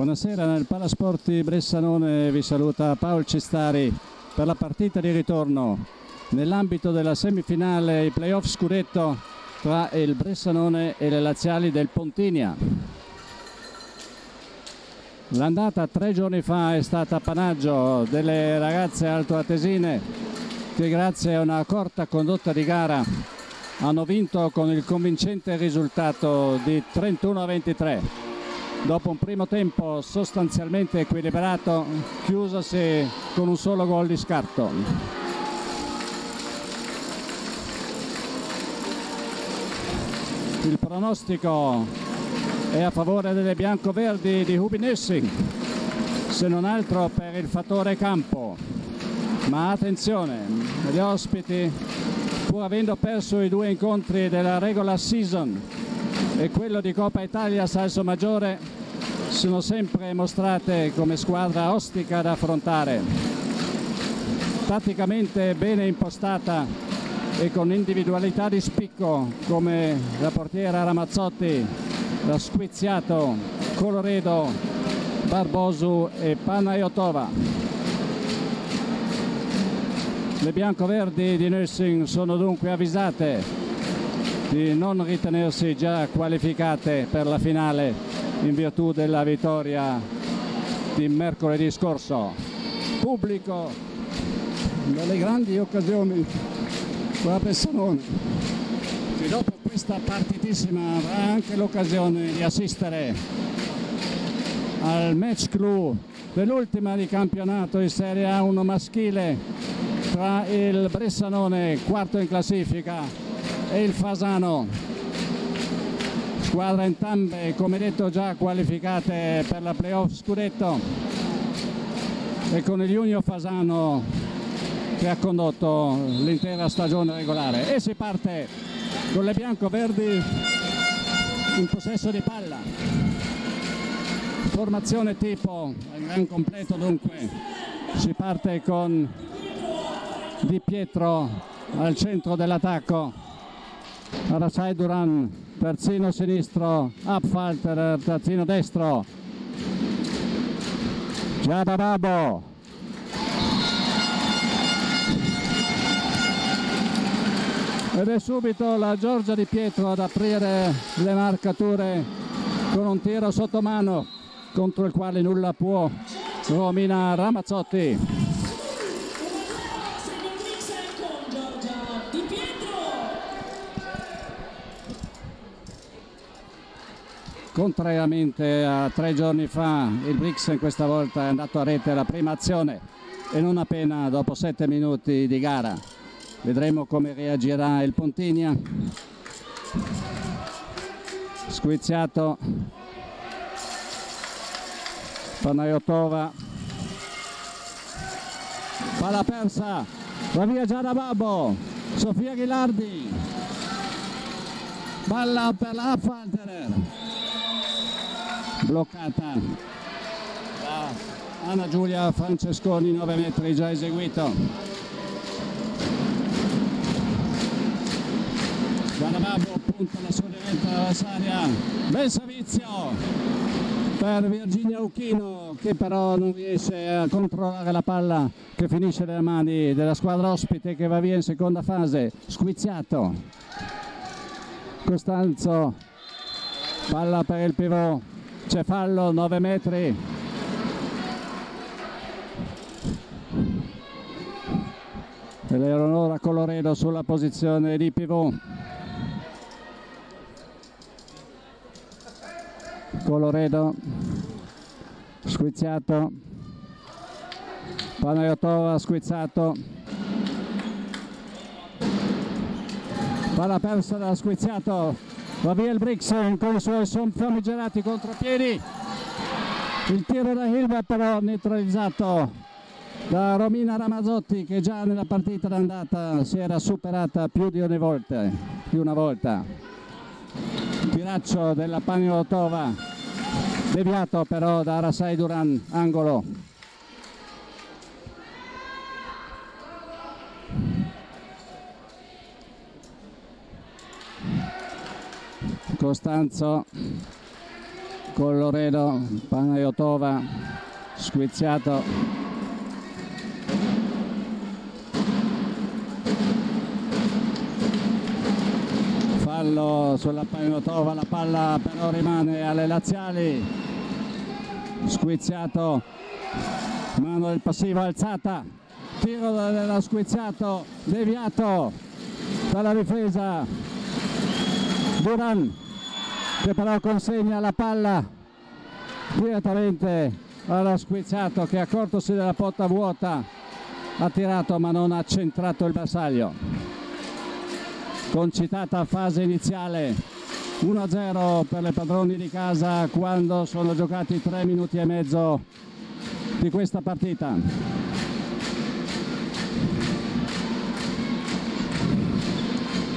Buonasera, nel Palasporti Bressanone vi saluta Paolo Cestari per la partita di ritorno nell'ambito della semifinale i playoff scudetto tra il Bressanone e le laziali del Pontinia. L'andata tre giorni fa è stata appannaggio delle ragazze altoatesine che grazie a una corta condotta di gara hanno vinto con il convincente risultato di 31 a 23 dopo un primo tempo sostanzialmente equilibrato, chiusosi con un solo gol di scarto. Il pronostico è a favore delle biancoverdi di Hubinessi, se non altro per il fattore campo. Ma attenzione, gli ospiti, pur avendo perso i due incontri della regular season, e quello di Coppa Italia Salso Maggiore sono sempre mostrate come squadra ostica da affrontare. Tatticamente bene impostata e con individualità di spicco come la portiera Ramazzotti, la Squiziato, Coloredo, Barbosu e Panayotova. Le biancoverdi di Nursing sono dunque avvisate di non ritenersi già qualificate per la finale in virtù della vittoria di mercoledì scorso. Pubblico delle grandi occasioni qua a Pessanone che dopo questa partitissima avrà anche l'occasione di assistere al match clou dell'ultima di campionato in Serie A1 maschile tra il Bressanone quarto in classifica e il Fasano. Squadre entrambe come detto già qualificate per la playoff scudetto. E con il Junior Fasano che ha condotto l'intera stagione regolare. E si parte con le bianco-verdi in possesso di palla. Formazione tipo al gran completo dunque si parte con Di Pietro al centro dell'attacco Arasai Duran, terzino sinistro, Abfalter, terzino destro, Giada Babo. Ed è subito la Giorgia Di Pietro ad aprire le marcature con un tiro sotto mano contro il quale nulla può Romina Ramazzotti. Contrariamente a tre giorni fa il Brixen questa volta è andato a rete alla prima azione e non appena dopo sette minuti di gara. Vedremo come reagirà il Pontinia. Squiziato. Panayotova. Palla persa. Va via Giada Babbo. Sofia Ghilardi. Palla per la Falterer. Bloccata da Anna Giulia Francesconi, 9 metri già eseguito. Gianababbo punta la sua diretta avversaria. Bel servizio per Virginia Uchino che però non riesce a controllare la palla che finisce nelle mani della squadra ospite che va via in seconda fase. Squiziato. Costanzo. Palla per il pivot. C'è fallo 9 metri. Eleonora Coloredo sulla posizione di pivot. Coloredo squizzato Panayotova squizzato palla persa da squizzato il Brixen con i suoi famigerati contropiedi il tiro da Hilbert però neutralizzato da Romina Ramazzotti che già nella partita d'andata si era superata più di una volta, più una volta. Tiraccio della Paniotova, deviato però da Rasai Duran, angolo. Costanzo con Loredo, Panayotova, squiziato. Fallo sulla Panotova, la palla però rimane alle laziali, squiziato, mano del passivo alzata, tiro dello squiziato, deviato dalla difesa, Duran che però consegna la palla direttamente allo squiziato che accortosi della porta vuota ha tirato ma non ha centrato il bersaglio concitata fase iniziale 1-0 per le padroni di casa quando sono giocati 3 minuti e mezzo di questa partita.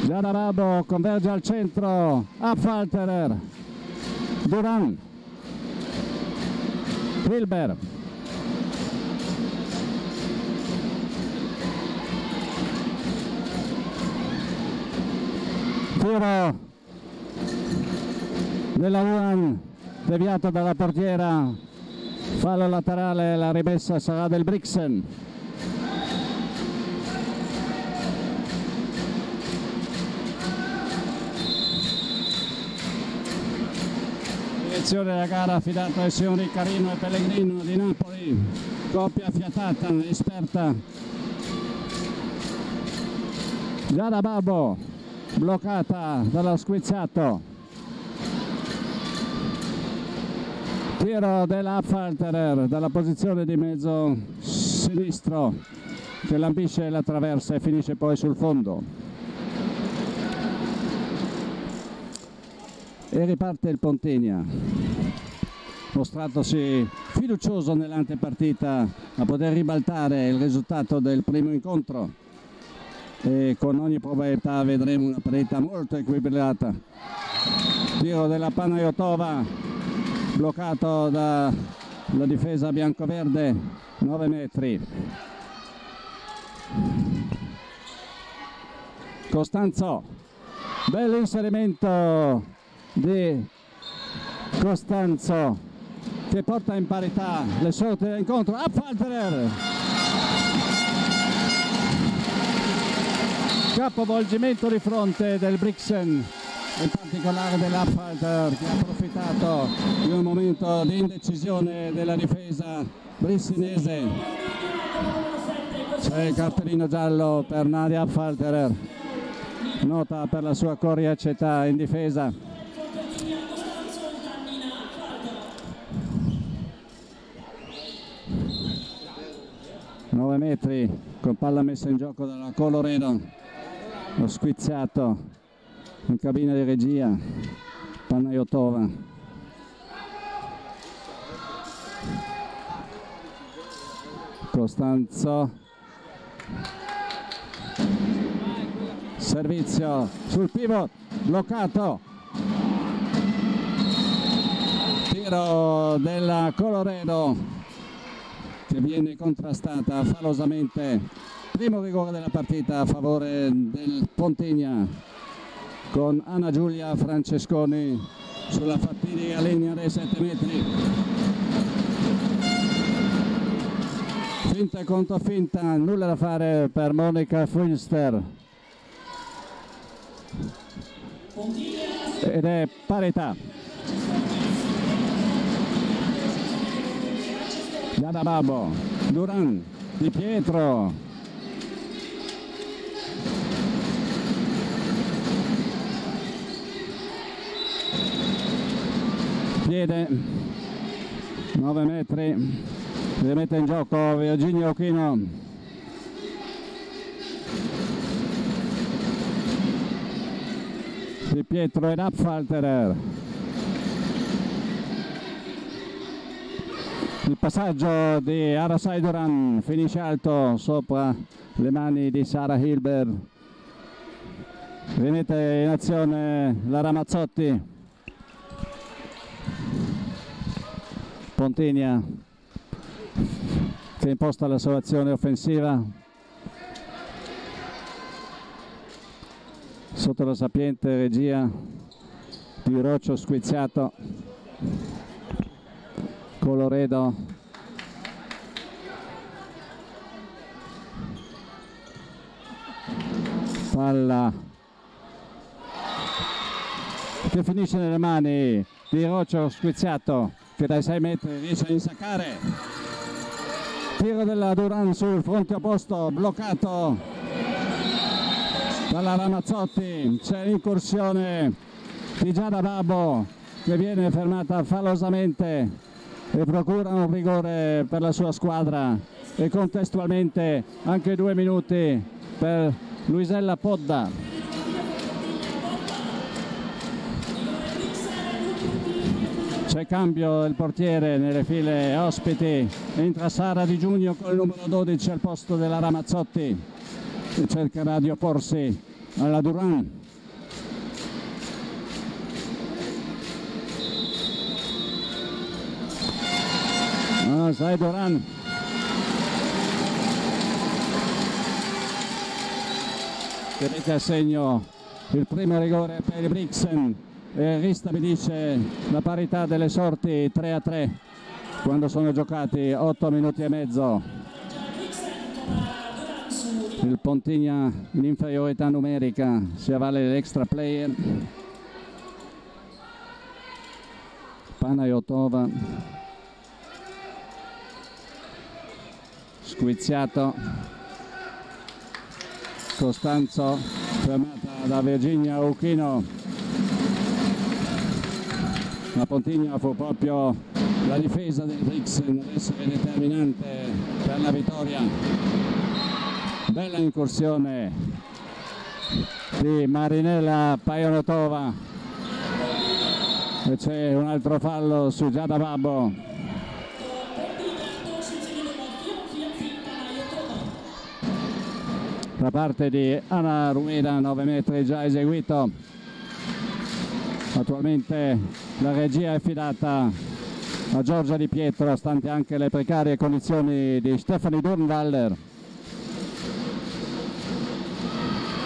Giada Rabo converge al centro, Affalterer, Duran, Wilber, tiro. Della Wuhan deviato dalla portiera. Fallo laterale la rimessa sarà del Brixen direzione della gara affidata ai signori Carino e Pellegrino di Napoli. Coppia fiatata esperta. Giada Babbo bloccata dallo squizzato. Tiro dell'Affalterer dalla posizione di mezzo sinistro che lambisce la traversa e finisce poi sul fondo e riparte il Pontinia mostratosi fiducioso nell'antepartita a poter ribaltare il risultato del primo incontro. E con ogni probabilità vedremo una partita molto equilibrata. Tiro della Panayotova bloccato dalla difesa biancoverde 9 metri. Costanzo bell'inserimento di Costanzo che porta in parità le sorti dell'incontro a Falterer capovolgimento di fronte del Brixen. In particolare dell'Affalter che ha approfittato di un momento di indecisione della difesa brissinese c'è il cartellino giallo per Nadia Affalterer nota per la sua coriacità in difesa 9 metri con palla messa in gioco dalla Coloredo lo squizzato in cabina di regia Panayotova Costanzo. Servizio sul pivot bloccato. Tiro della Coloredo che viene contrastata falosamente. Primo rigore della partita a favore del Pontegna con Anna Giulia Francesconi sulla fatidica linea dei 7 metri. Finta contro finta nulla da fare per Monica Finster. Ed è parità Giada Babbo Duran Di Pietro. Piede 9 metri si mette in gioco Virginio Occhino Di Pietro ed Apfalterer il passaggio di Arasai Duran finisce alto sopra le mani di Sara Hilber rimette in azione la Ramazzotti Pontigna che imposta la sua azione offensiva. Sotto la sapiente regia di Roccio squizzato Coloredo. Palla. Che finisce nelle mani di Roccio squizzato che dai 6 metri riesce a insaccare. Tiro della Duran sul fronte opposto bloccato dalla Ramazzotti. C'è l'incursione di Giada Babbo che viene fermata falosamente e procura un rigore per la sua squadra. E contestualmente anche due minuti per Luisella Podda. C'è cambio del portiere nelle file ospiti, entra Sara Di Giugno con il numero 12 al posto della Ramazzotti. Che cercherà di opporsi alla Duran. Ah, sai Duran. Che mette a segno il primo rigore per i Brixen e ristabilisce la parità delle sorti 3 a 3 quando sono giocati 8 minuti e mezzo. Il Pontigna in inferiorità numerica si avvale l'extra player. Panayotova squiziato Costanzo fermata da Virginia Uchino la Pontigna fu proprio la difesa del Brixen ad essere determinante per la vittoria. Bella incursione di Marinella Paionotova. E c'è un altro fallo su Giada Babbo da parte di Anna Rumeda 9 metri già eseguito. Attualmente la regia è affidata a Giorgia Di Pietro stante anche le precarie condizioni di Stefani Dornwaller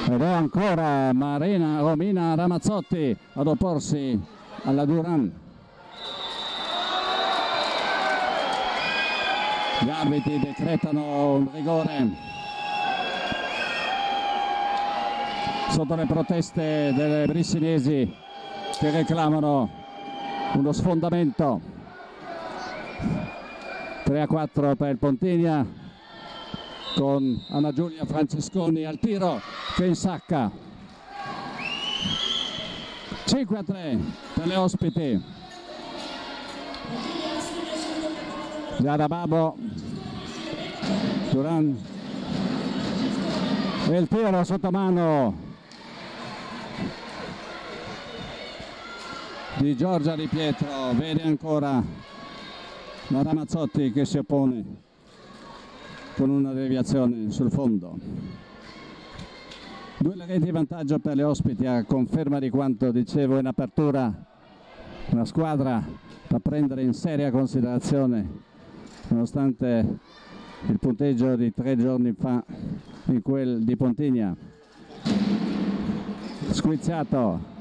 ed è ancora Marina Romina Ramazzotti ad opporsi alla Duran. Gli arbitri decretano un rigore sotto le proteste delle brissinesi che reclamano uno sfondamento. 3 a 4 per il Pontigna con Anna Giulia Francesconi al tiro che insacca. 5 a 3 per le ospiti. Giada Babo Duran. E il tiro sotto mano di Giorgia Di Pietro vede ancora la Ramazzotti che si oppone con una deviazione sul fondo. Due reti di vantaggio per le ospiti a conferma di quanto dicevo in apertura. Una squadra da prendere in seria considerazione nonostante il punteggio di tre giorni fa in quel di Pontigna squizzato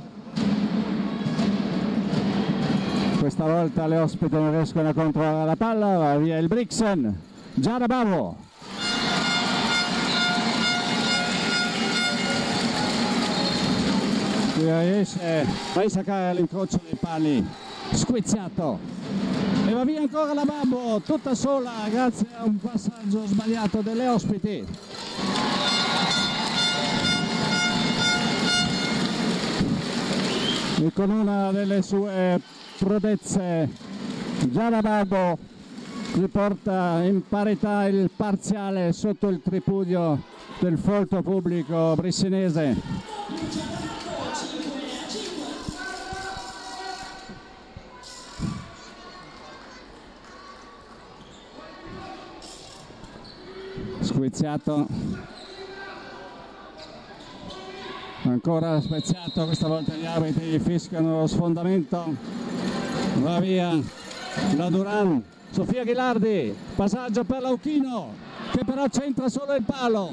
questa volta le ospiti non riescono a controllare la palla. Va via il Brixen. Giada Bavo. Riesce a insaccare all'incrocio dei pali. Squizzato e va via ancora la Babbo tutta sola grazie a un passaggio sbagliato delle ospiti. E con una delle sue prodezze Giada Babbo riporta in parità il parziale sotto il tripudio del folto pubblico brissinese squiziato. Ancora speziato questa volta gli arbitri fiscano lo sfondamento va via. La Duran. Sofia Ghilardi. Passaggio per Lauchino che però centra solo il palo.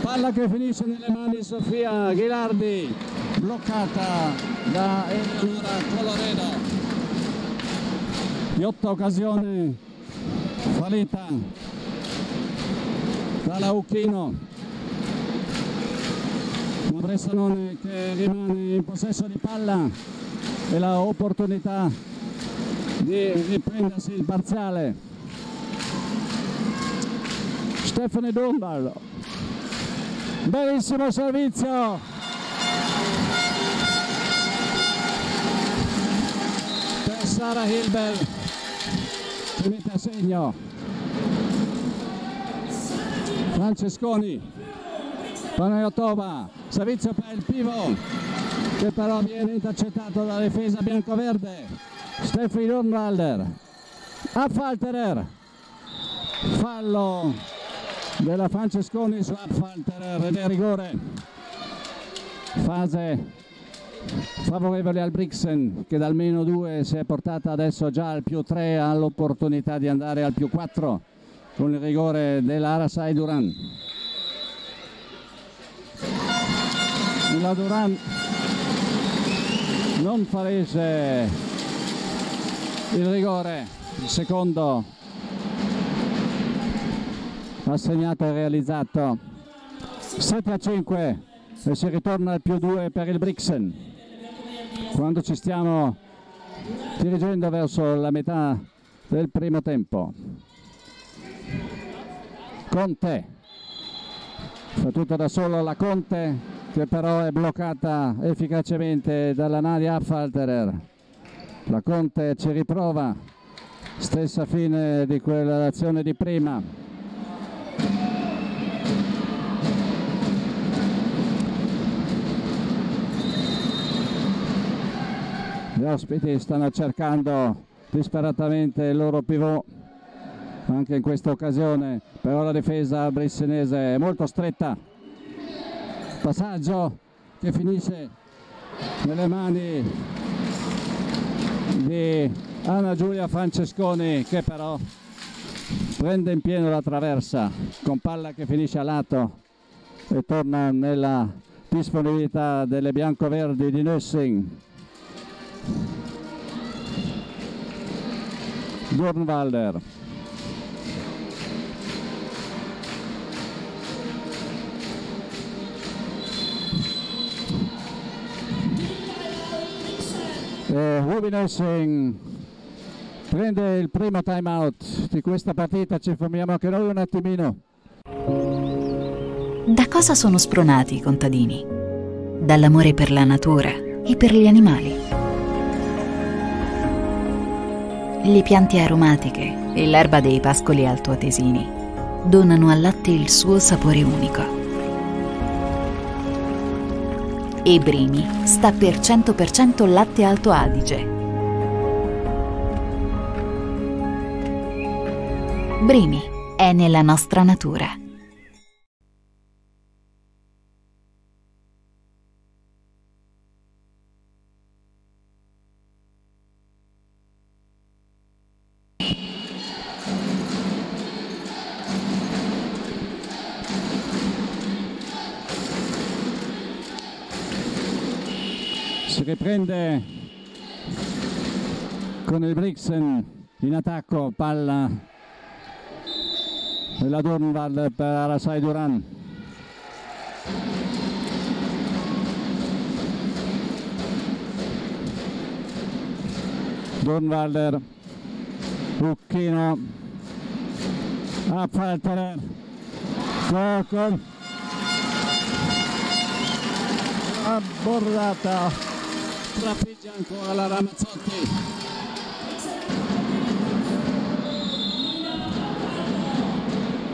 Palla che finisce nelle mani di Sofia Ghilardi. Bloccata da Eleonora Coloredo Piotta occasione fallita da Lauchino. Un Bressanone che rimane in possesso di palla e la opportunità di riprendersi il parziale? Stefano Dunbal bellissimo servizio. Per Sara Hilbel che mette a segno. Francesconi. Panayotova servizio per il Pivo che però viene intercettato dalla difesa biancoverde Steffi Dornwalder Affalterer fallo della Francesconi su Affalterer ed è rigore fase favorevole al Brixen che dal meno 2 si è portata adesso già al più 3 all'opportunità di andare al più 4 con il rigore dell'Arasai Duran. La Duran non palese il rigore, il secondo. Assegnato e realizzato. 7 a 5 e si ritorna al più 2 per il Brixen. Quando ci stiamo dirigendo verso la metà del primo tempo. Conte. Fa tutto da solo la Conte che però è bloccata efficacemente dalla Nadia Affalterer la Conte ci riprova. Stessa fine di quell'azione di prima. Gli ospiti stanno cercando disperatamente il loro pivot. Anche in questa occasione però la difesa bressenese è molto stretta. Passaggio che finisce nelle mani di Anna Giulia Francesconi che però prende in pieno la traversa con palla che finisce a lato e torna nella disponibilità delle biancoverdi di Nussing. Dornwalder eh, Ruby prende il primo time out di questa partita, ci fermiamo anche noi un attimino. Da cosa sono spronati i contadini? Dall'amore per la natura e per gli animali. Le piante aromatiche e l'erba dei pascoli altoatesini. donano al latte il suo sapore unico. E Brimi sta per 100% latte Alto Adige. Brimi è nella nostra natura. Riprende con il Brixen in attacco palla della Dornwald per Arasai Duran. Dornwalder Lucchino a Falterer Sokol abbordata trafigge ancora la Ramazzotti.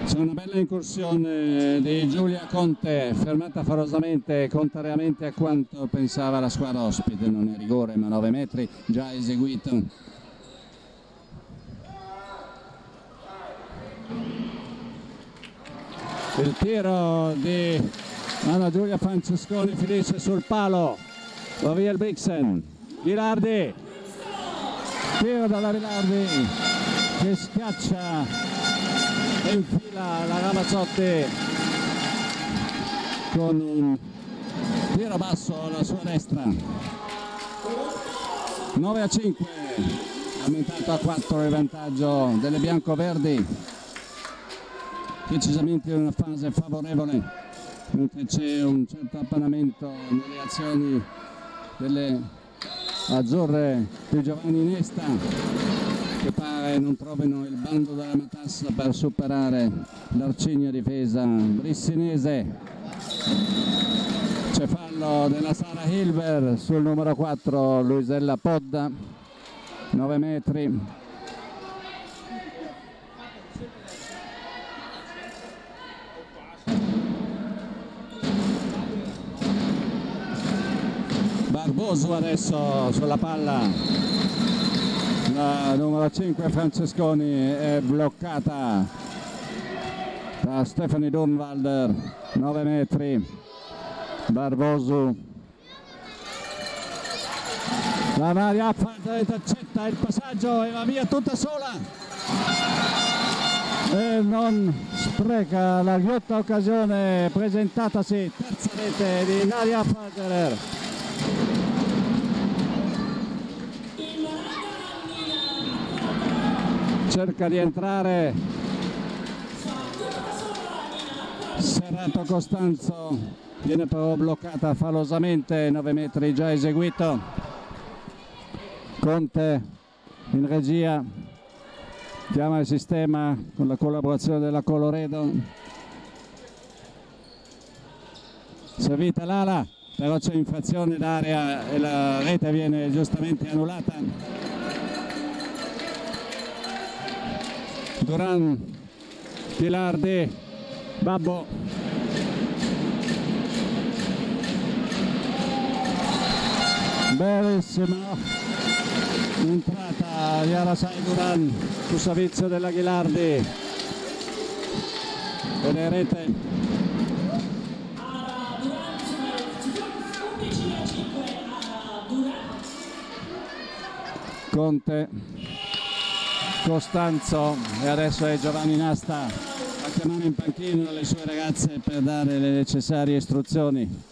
C'è una bella incursione di Giulia Conte fermata farosamente contrariamente a quanto pensava la squadra ospite. Non è rigore ma 9 metri già eseguito. Il tiro di Anna Giulia Francesconi finisce sul palo va il Brixen. Ghilardi tiro dalla Ghilardi che schiaccia e infila la Ramazzotti. Con un tiro basso alla sua destra. 9 a 5 aumentato a 4 il vantaggio delle bianco-verdi. Decisamente in una fase favorevole mentre c'è un certo appannamento nelle azioni delle azzurre di Giovanni Nesta che pare non trovino il bando della matassa per superare l'arcigna difesa brissinese. C'è fallo della Sara Hilber sul numero 4 Luisella Podda 9 metri Barboso adesso sulla palla. La numero 5 Francesconi è bloccata da Stefani Dornwalder 9 metri. Barboso la Maria Affalter intercetta il passaggio e va via tutta sola. E non spreca la ghiotta occasione presentatasi terza rete di Nadia Falterer cerca di entrare. Serrato Costanzo viene però bloccata falosamente 9 metri già eseguito. Conte in regia chiama il sistema con la collaborazione della Coloredo. Servita l'ala però c'è infrazione d'area e la rete viene giustamente annullata Duran, Pilardi, Babbo. Bellissima entrata di Arasai Duran su servizio della Ghilardi. E le rete Conte Costanzo e adesso è Giovanni Nasta a chiamare in panchina le sue ragazze per dare le necessarie istruzioni.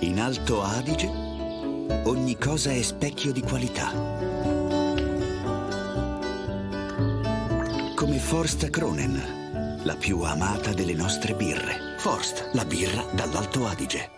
In Alto Adige ogni cosa è specchio di qualità. Come Forst Kronen, la più amata delle nostre birre. Forst, la birra dall'Alto Adige.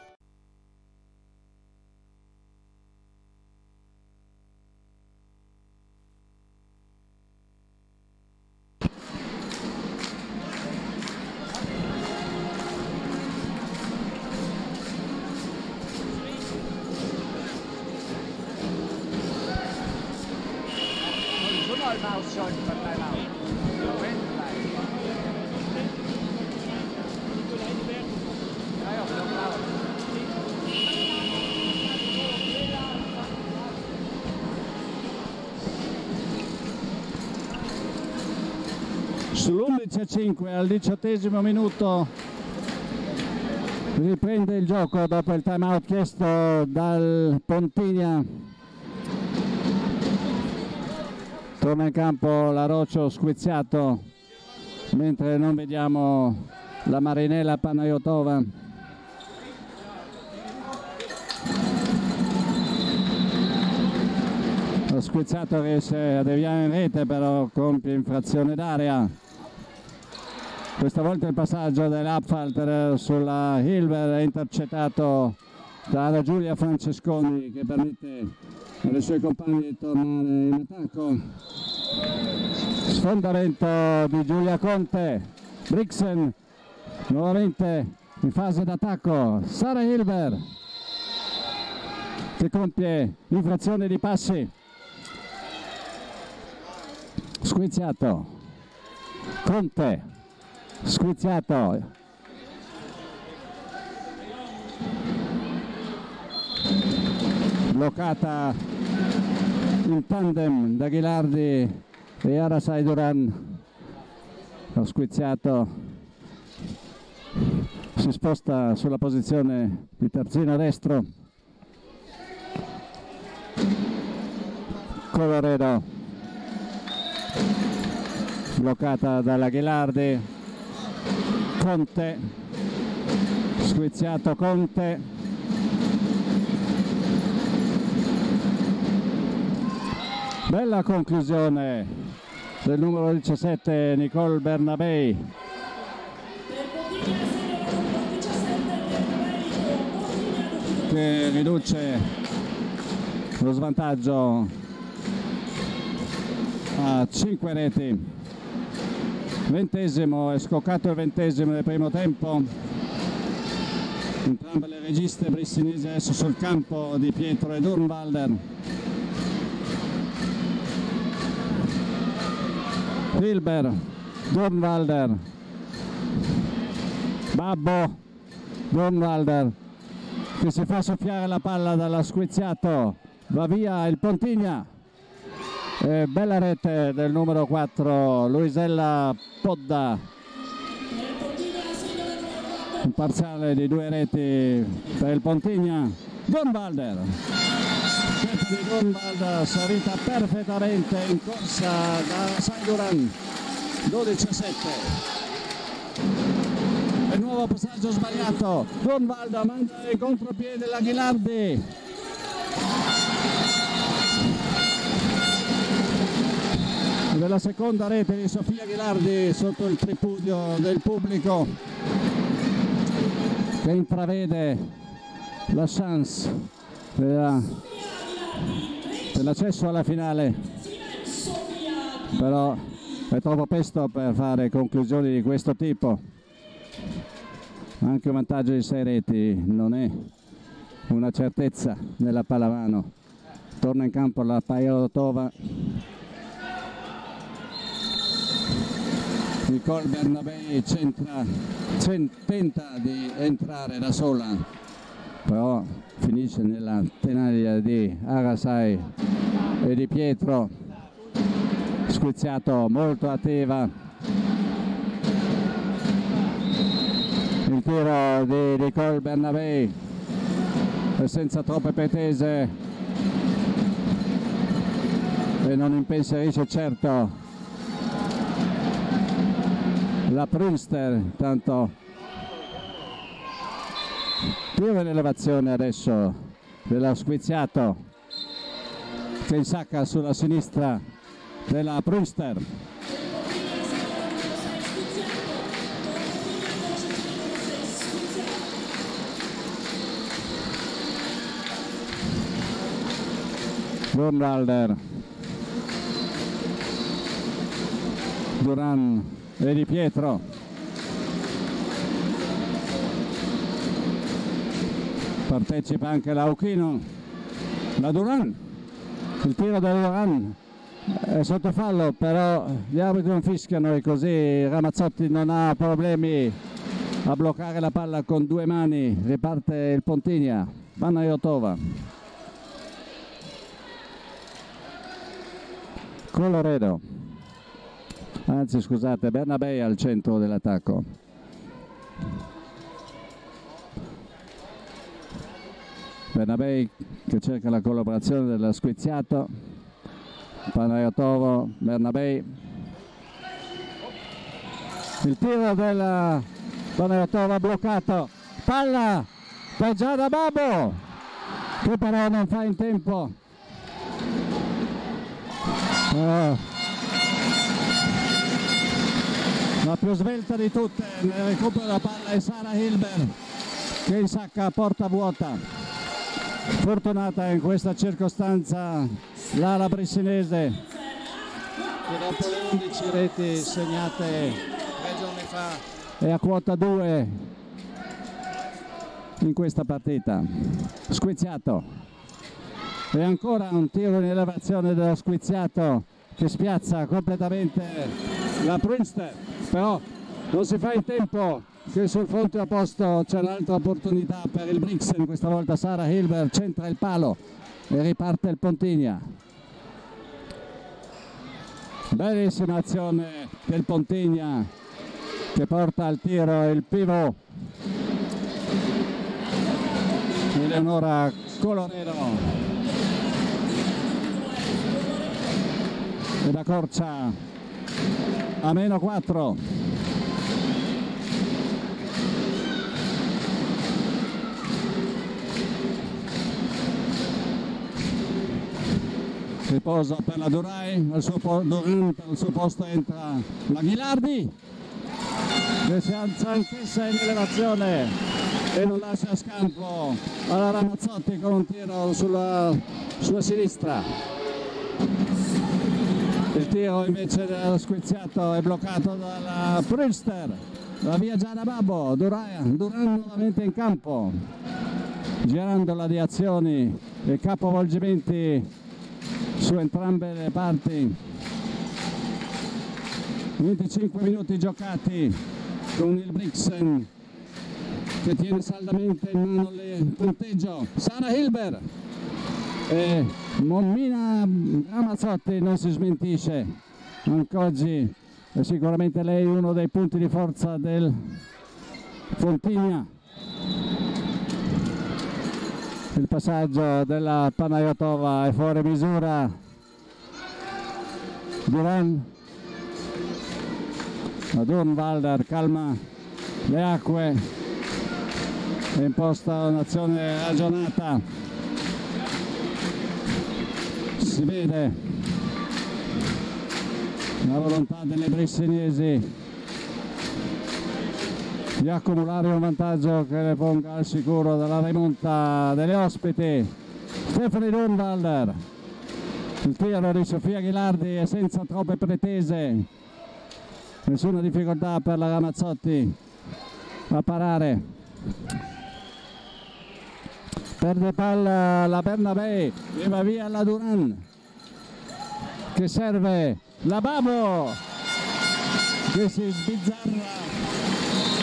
Sull'11-5 al diciottesimo minuto riprende il gioco dopo il time out chiesto dal Pontigna. Torna in campo l'Arocio squiziato mentre non vediamo la Marinella Panayotova. Lo squizzato riesce a deviare in rete però compie infrazione d'area. Questa volta il passaggio dell'Apfalter sulla Hilber è intercettato da Giulia Francesconi che permette alle sue compagne di tornare in attacco. Sfondamento di Giulia Conte, Brixen nuovamente in fase d'attacco, Sara Hilber che compie infrazione di passi. Squiziato, Conte, squiziato, bloccata in tandem da Ghilardi e Arasai Duran, lo squiziato si sposta sulla posizione di terzino destro, Coloredo bloccata dalla Ghilardi Conte squiziato Conte. Bella conclusione del numero 17 Nicole Bernabei. Che riduce lo svantaggio a 5 reti ventesimo è scoccato il ventesimo del primo tempo. Entrambe le registe brissinesi adesso sul campo di Pietro e Durnwalder Hilber Durnwalder Babbo Durnwalder che si fa soffiare la palla dalla squiziato va via il Pontigna eh, bella rete del numero 4 Luisella Podda. Un parziale di due reti per il Pontigna. Gonvalder di Gonvalder salita perfettamente in corsa da Saint-Duran 12-7 il nuovo passaggio sbagliato. Gonvalda manda il contropiede la Ghilardi della seconda rete di Sofia Ghilardi sotto il tripudio del pubblico che intravede la chance dell'accesso alla finale. Però è troppo presto per fare conclusioni di questo tipo. Anche un vantaggio di 6 reti non è una certezza nella pallavano. Torna in campo la Nicole Bernabei centra, tenta di entrare da sola però finisce nella tenaglia di Arasai e di Pietro. Squiziato molto attiva. Il tiro di Nicole Bernabei senza troppe pretese. E non impensierisce certo la Prünster intanto più in elevazione adesso della Squiziato che insacca sulla sinistra della Prünster Brunwalder Duran e di Pietro. Partecipa anche l'Auchino. La Duran. Il tiro da Duran. È sotto fallo però gli arbitri non fischiano e così Ramazzotti non ha problemi a bloccare la palla con due mani. Riparte il Pontigna Vanna Iotova. Coloredo anzi scusate, Bernabei al centro dell'attacco. Bernabei che cerca la collaborazione dello squiziato, Panayotovo, Bernabei. Il tiro del Panayotova bloccato, palla per Giada Babo che però non fa in tempo. Oh. La più svelta di tutte nel recupero della palla è Sara Hilber che insacca a porta vuota. Fortunata in questa circostanza l'ala brissinese che dopo le 11 reti segnate tre giorni fa è a quota 2 in questa partita. Squiziato. E ancora un tiro in elevazione dello squiziato che spiazza completamente la Princeton. Però non si fa in tempo che sul fronte opposto c'è un'altra opportunità per il Brixen, questa volta Sara Hilbert centra il palo e riparte il Pontigna. Bellissima azione del Pontigna che porta al tiro il pivot Eleonora Coloredo e da Corcia a meno 4 riposo per la Durai, al suo, al suo posto entra la Ghilardi che si alza anch'essa in elevazione e non lascia scampo alla Ramazzotti con un tiro sulla, sulla sinistra. Il tiro invece dello squiziato è bloccato dalla Priester, la via Giada Babbo, Duran, Duran nuovamente in campo, girandola di azioni e capovolgimenti su entrambe le parti. 25 minuti giocati con il Brixen che tiene saldamente in mano il punteggio. Sara Hilber e Mommina Ramazzotti non si smentisce. Anche oggi è sicuramente lei uno dei punti di forza del Fontigna. Il passaggio della Panayotova è fuori misura. Duran. La Dornwalder calma le acque. E imposta un'azione ragionata si vede. La volontà delle bressinesi di accumulare un vantaggio che le ponga al sicuro dalla rimonta delle ospiti. Stefani Dunwalder il tiro di Sofia Ghilardi è senza troppe pretese. Nessuna difficoltà per la Ramazzotti a parare. Perde palla la Bernabé e va via la Duran che serve la Babo. Che si sbizzarra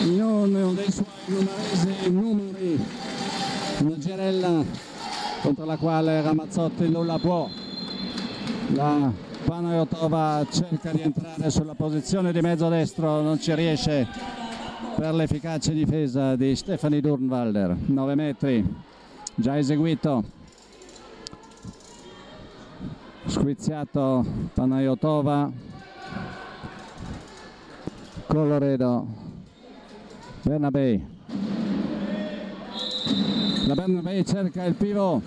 in uno dei suoi numerosi numeri una girella contro la quale Ramazzotti non la può. La Panayotova cerca di entrare sulla posizione di mezzo destro non ci riesce per l'efficace difesa di Stefani Durnwalder. 9 metri già eseguito squiziato Panayotova Coloredo Bernabei. La Bernabei cerca il pivot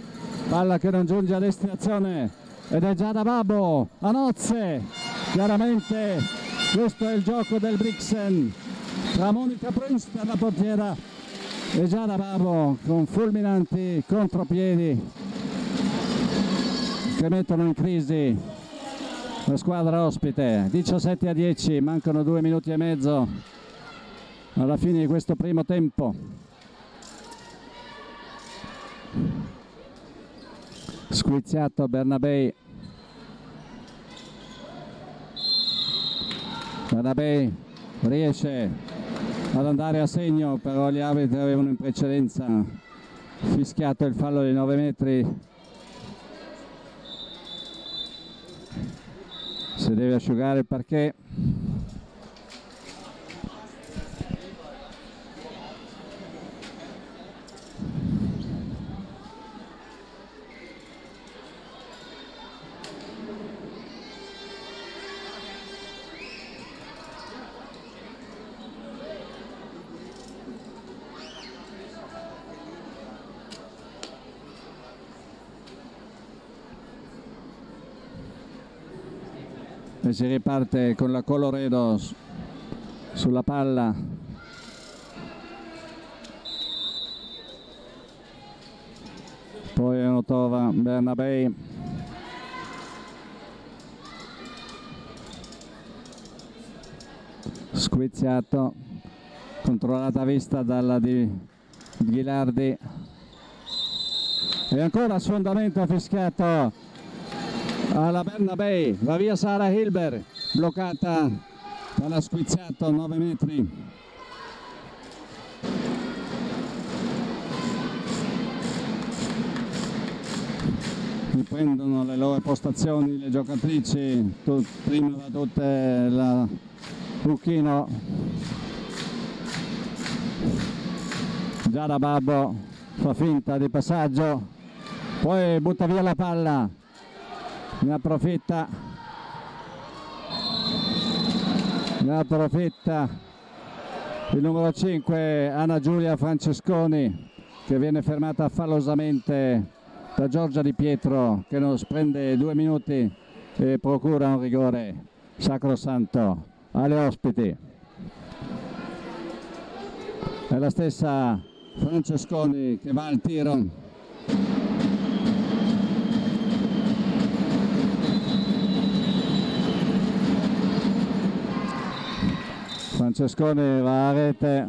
palla che non giunge a destinazione ed è già da Babbo a nozze. Chiaramente questo è il gioco del Brixen. Tra Monica Prince la portiera e già da Babbo con fulminanti contropiedi che mettono in crisi la squadra ospite 17 a 10 mancano due minuti e mezzo alla fine di questo primo tempo. Squiziato Bernabei. Bernabei riesce ad andare a segno, però gli arbitri avevano in precedenza fischiato il fallo di 9 metri. Si deve asciugare il parquet. E si riparte con la Coloredo sulla palla. Poi lo trova Bernabei. Squiziato controllata vista dalla di Ghilardi. E ancora sfondamento fischiato alla Bernabei va via Sara Hilber bloccata dalla squiziato 9 metri. Riprendono le loro postazioni le giocatrici prima da tutte la Lucchino Giada Babbo fa finta di passaggio poi butta via la palla ne approfitta ne approfitta il numero 5 Anna Giulia Francesconi che viene fermata fallosamente da Giorgia Di Pietro che non prende due minuti e procura un rigore sacrosanto alle ospiti. È la stessa Francesconi che va al tiro Francesconi va a rete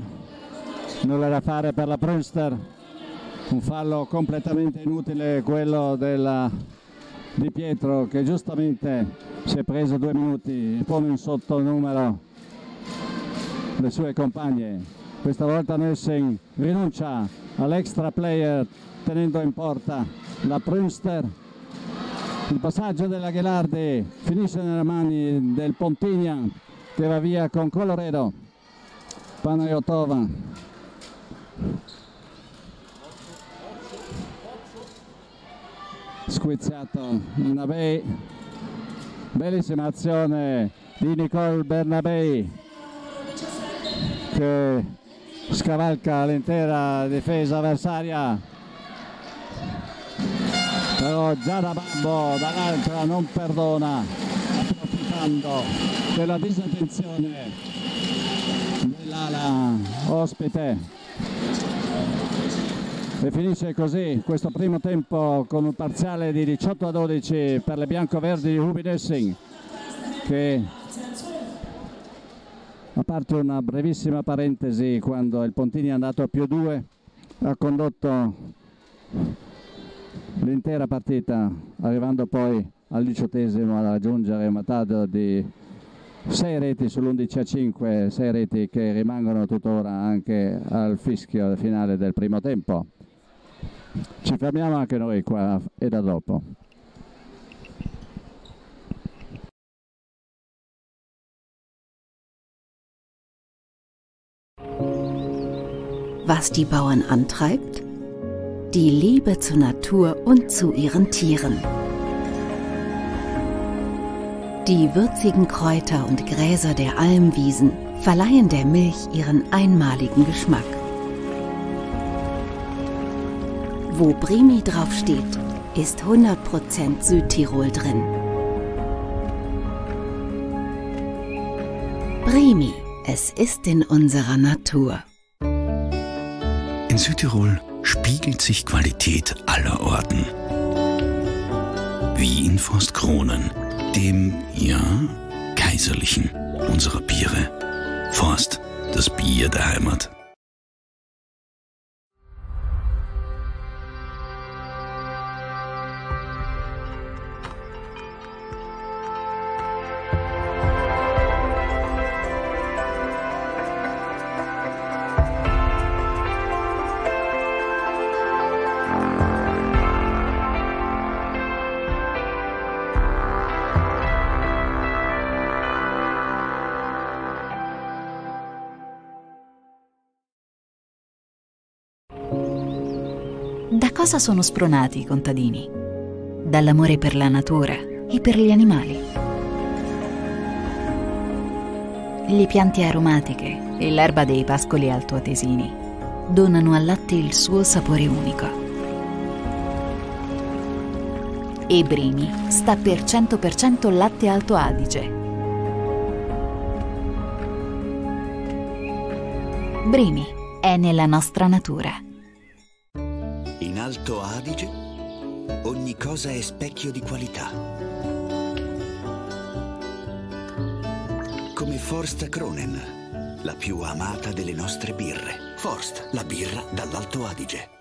nulla da fare per la Prünster. Un fallo completamente inutile quello della Di Pietro che giustamente si è preso due minuti pone in sotto numero le sue compagne. Questa volta Nelsen rinuncia all'extra player tenendo in porta la Prünster. Il passaggio della Ghelardi finisce nelle mani del Pontignan che va via con Coloredo Panayotova squizzato Nabei bellissima azione di Nicole Bernabei che scavalca l'intera difesa avversaria. Però Giada Bambo dall'altra non perdona approfittando della disattenzione dell'ala ospite. E finisce così questo primo tempo con un parziale di 18 a 12 per le bianco-verdi di Ruby Dessing che a parte una brevissima parentesi quando il Pontini è andato a più 2 ha condotto l'intera partita arrivando poi al diciottesimo a raggiungere un mataggio di 6 reti sull'11 a 5 6 reti che rimangono tuttora anche al fischio finale del primo tempo ci fermiamo anche noi qua e da dopo. Was die Bauern antreibt? Die Liebe zur Natur und zu ihren Tieren. Die würzigen Kräuter und Gräser der Almwiesen verleihen der Milch ihren einmaligen Geschmack. Wo Brimi draufsteht, ist 100% Südtirol drin. Brimi, es ist in unserer Natur. In Südtirol spiegelt sich Qualität aller Orten. Wie in Forst Kronen, dem, ja, kaiserlichen unserer Biere. Forst, das Bier der Heimat. cosa sono spronati i contadini? Dall'amore per la natura e per gli animali. Le piante aromatiche e l'erba dei pascoli altoatesini donano al latte il suo sapore unico. E Brimi sta per 100% latte alto adige. Brimi è nella nostra natura. Alto Adige ogni cosa è specchio di qualità. Come Forst Kronen, la più amata delle nostre birre. Forst, la birra dall'Alto Adige.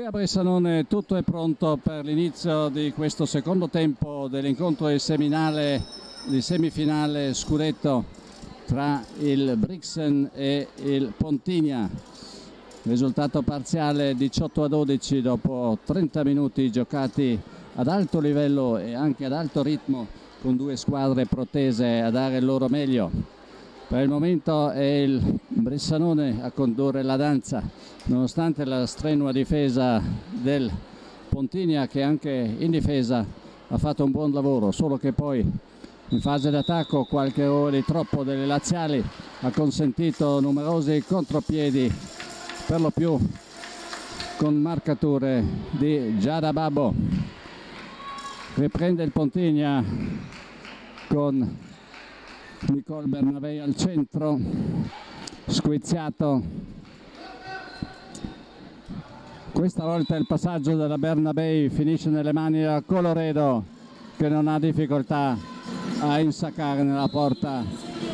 Qui a Bressanone tutto è pronto per l'inizio di questo secondo tempo dell'incontro di, semifinale scudetto tra il Brixen e il Pontigna. Risultato parziale 18 a 12 dopo 30 minuti giocati ad alto livello e anche ad alto ritmo con due squadre protese a dare il loro meglio. Per il momento è il Bressanone a condurre la danza, nonostante la strenua difesa del Pontigna che anche in difesa ha fatto un buon lavoro, solo che poi in fase d'attacco qualche ore di troppo delle laziali ha consentito numerosi contropiedi per lo più con marcature di Giada Babbo riprende il Pontigna con Nicole Bernabei al centro squiziato. Questa volta il passaggio della Bernabei finisce nelle mani della Coloredo che non ha difficoltà a insaccare nella porta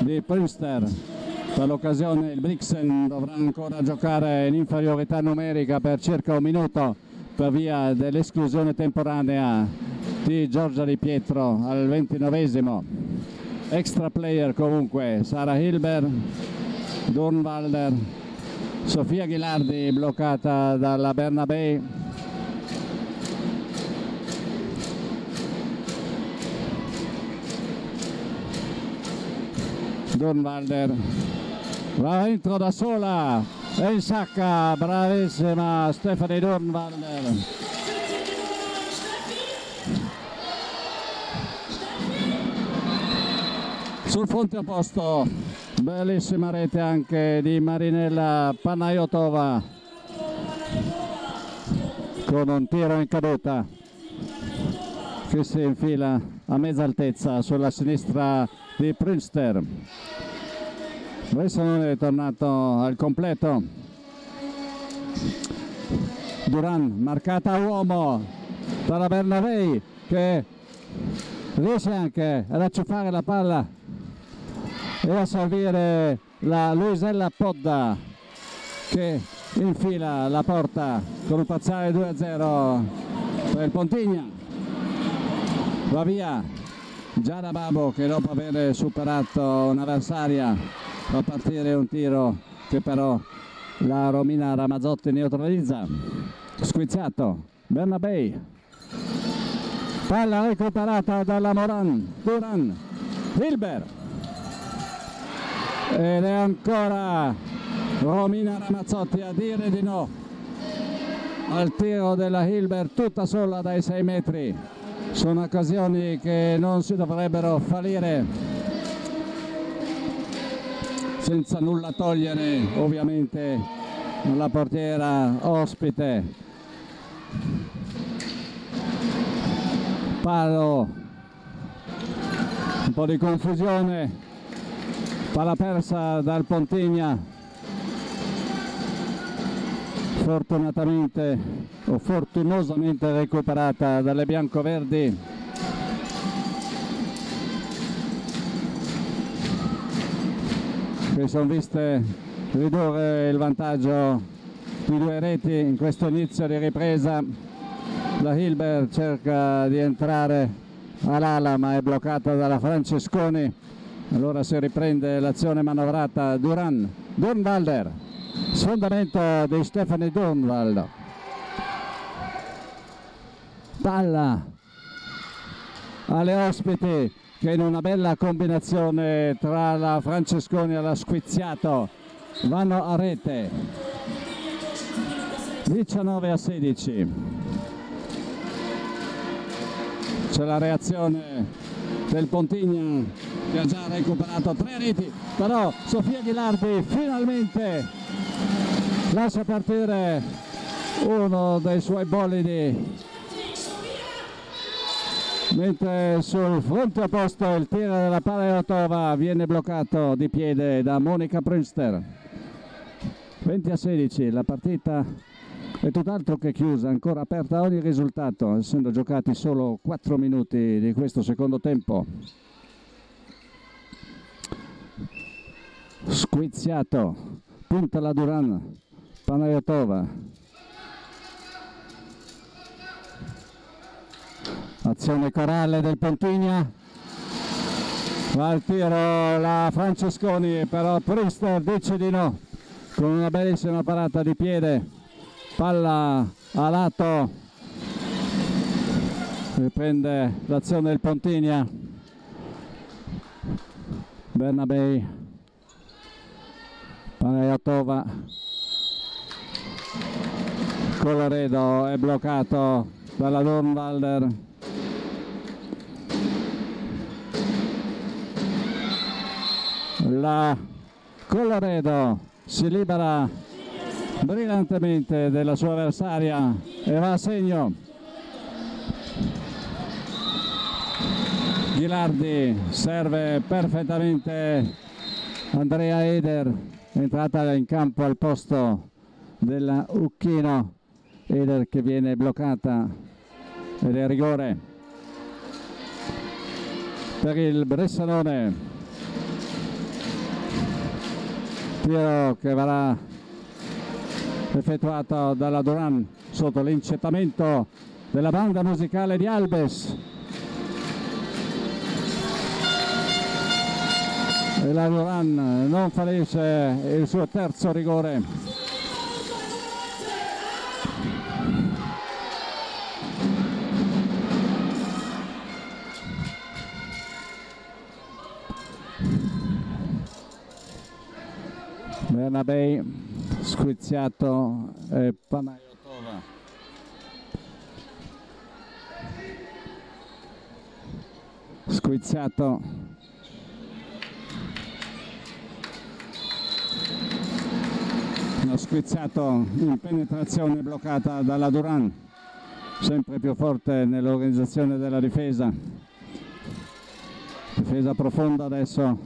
di Prünster per l'occasione il Brixen dovrà ancora giocare in inferiorità numerica per circa un minuto per via dell'esclusione temporanea di Giorgia Di Pietro al ventinovesimo extra player comunque Sara Hilber Dornwalder Sofia Ghilardi bloccata dalla Bernabei Dornwalder va dentro da sola e in sacca bravissima Stefani Dornwalder sul fronte opposto bellissima rete anche di Marinella Panayotova. Con un tiro in caduta. Che si infila a mezza altezza sulla sinistra di Prinster Bressanone è tornato al completo. Duran marcata a uomo. Dalla Bernabei che riesce anche ad acciuffare la palla e a servire la Luisella Podda che infila la porta con un parziale 2-0 per Pontigna. Va via Giada Babo che dopo aver superato un'avversaria fa partire un tiro che però la Romina Ramazzotti neutralizza. Squizzato Bernabei. Palla recuperata dalla Moran Duran Hilbert ed è ancora Romina Ramazzotti a dire di no. Al tiro della Hilbert tutta sola dai 6 metri. Sono occasioni che non si dovrebbero fallire. Senza nulla togliere ovviamente alla portiera ospite. Palo. Un po' di confusione palla persa dal Pontigna fortunatamente o fortunosamente recuperata dalle biancoverdi. Che sono viste ridurre il vantaggio di due reti in questo inizio di ripresa. La Hilbert cerca di entrare all'ala ma è bloccata dalla Francesconi allora si riprende l'azione manovrata Duran Dornwalder sfondamento di Stefani Dornwalder palla alle ospiti che in una bella combinazione tra la Francesconi e la Squiziato vanno a rete. 19 a 16 c'è la reazione del Pontigna che ha già recuperato tre reti però Sofia Ghilardi finalmente lascia partire uno dei suoi bolidi. Mentre sul fronte opposto il tiro della Paleotova viene bloccato di piede da Monica Prünster. 20 a 16 la partita e tutt'altro che chiusa, ancora aperta ogni risultato, essendo giocati solo 4 minuti di questo secondo tempo. Squiziato, punta la Duran, Panayotova. Azione corale del Pontigna, va al tiro la Francesconi, però Priester dice di no, con una bellissima parata di piede Palla a lato. Riprende l'azione del Pontigna. Bernabei. Panayotova. Coloredo è bloccato dalla Dornwalder. La Coloredo si libera brillantemente della sua avversaria e va a segno. Ghilardi serve perfettamente Andrea Eder, entrata in campo al posto della Ucchino. Eder che viene bloccata ed è rigore per il Bressanone tiro che verrà effettuato dalla Duran sotto l'incettamento della banda musicale di Albes e la Duran non fallisce il suo terzo rigore. Bernabei squiziato e Panayotova. Squiziato. Uno squizzato in penetrazione bloccata dalla Duran sempre più forte nell'organizzazione della difesa. Difesa profonda adesso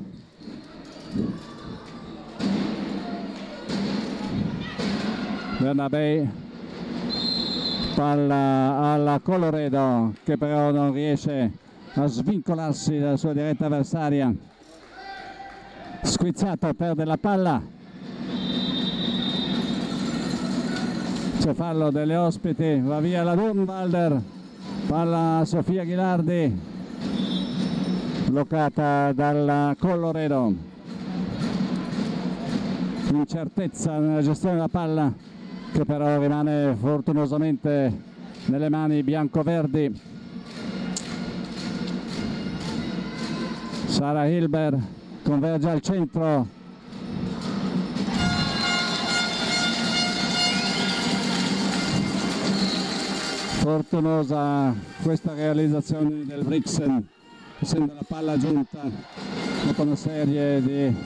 Bernabei palla alla Coloredo che però non riesce a svincolarsi dalla sua diretta avversaria. Squizzato perde la palla. C'è fallo delle ospiti va via la Dunwalder. Palla a Sofia Ghilardi bloccata dalla Coloredo. Incertezza nella gestione della palla che però rimane fortunosamente nelle mani bianco-verdi. Sara Hilber converge al centro. Fortunosa questa realizzazione del Brixen, essendo la palla giunta dopo una serie di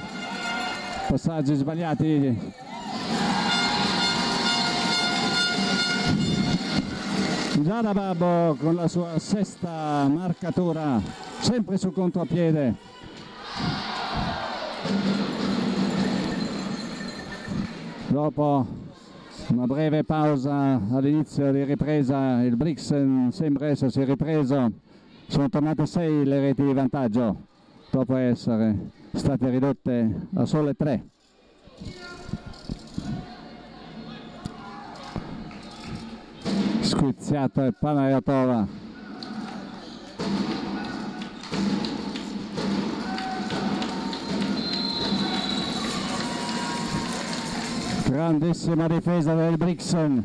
passaggi sbagliati Giada Babbo con la sua sesta marcatura, sempre su contropiede. Dopo una breve pausa all'inizio di ripresa, il Brixen sembra essersi ripreso, sono tornate 6 le reti di vantaggio dopo essere state ridotte a sole 3. squiziata e Panayatova grandissima difesa del Brixen.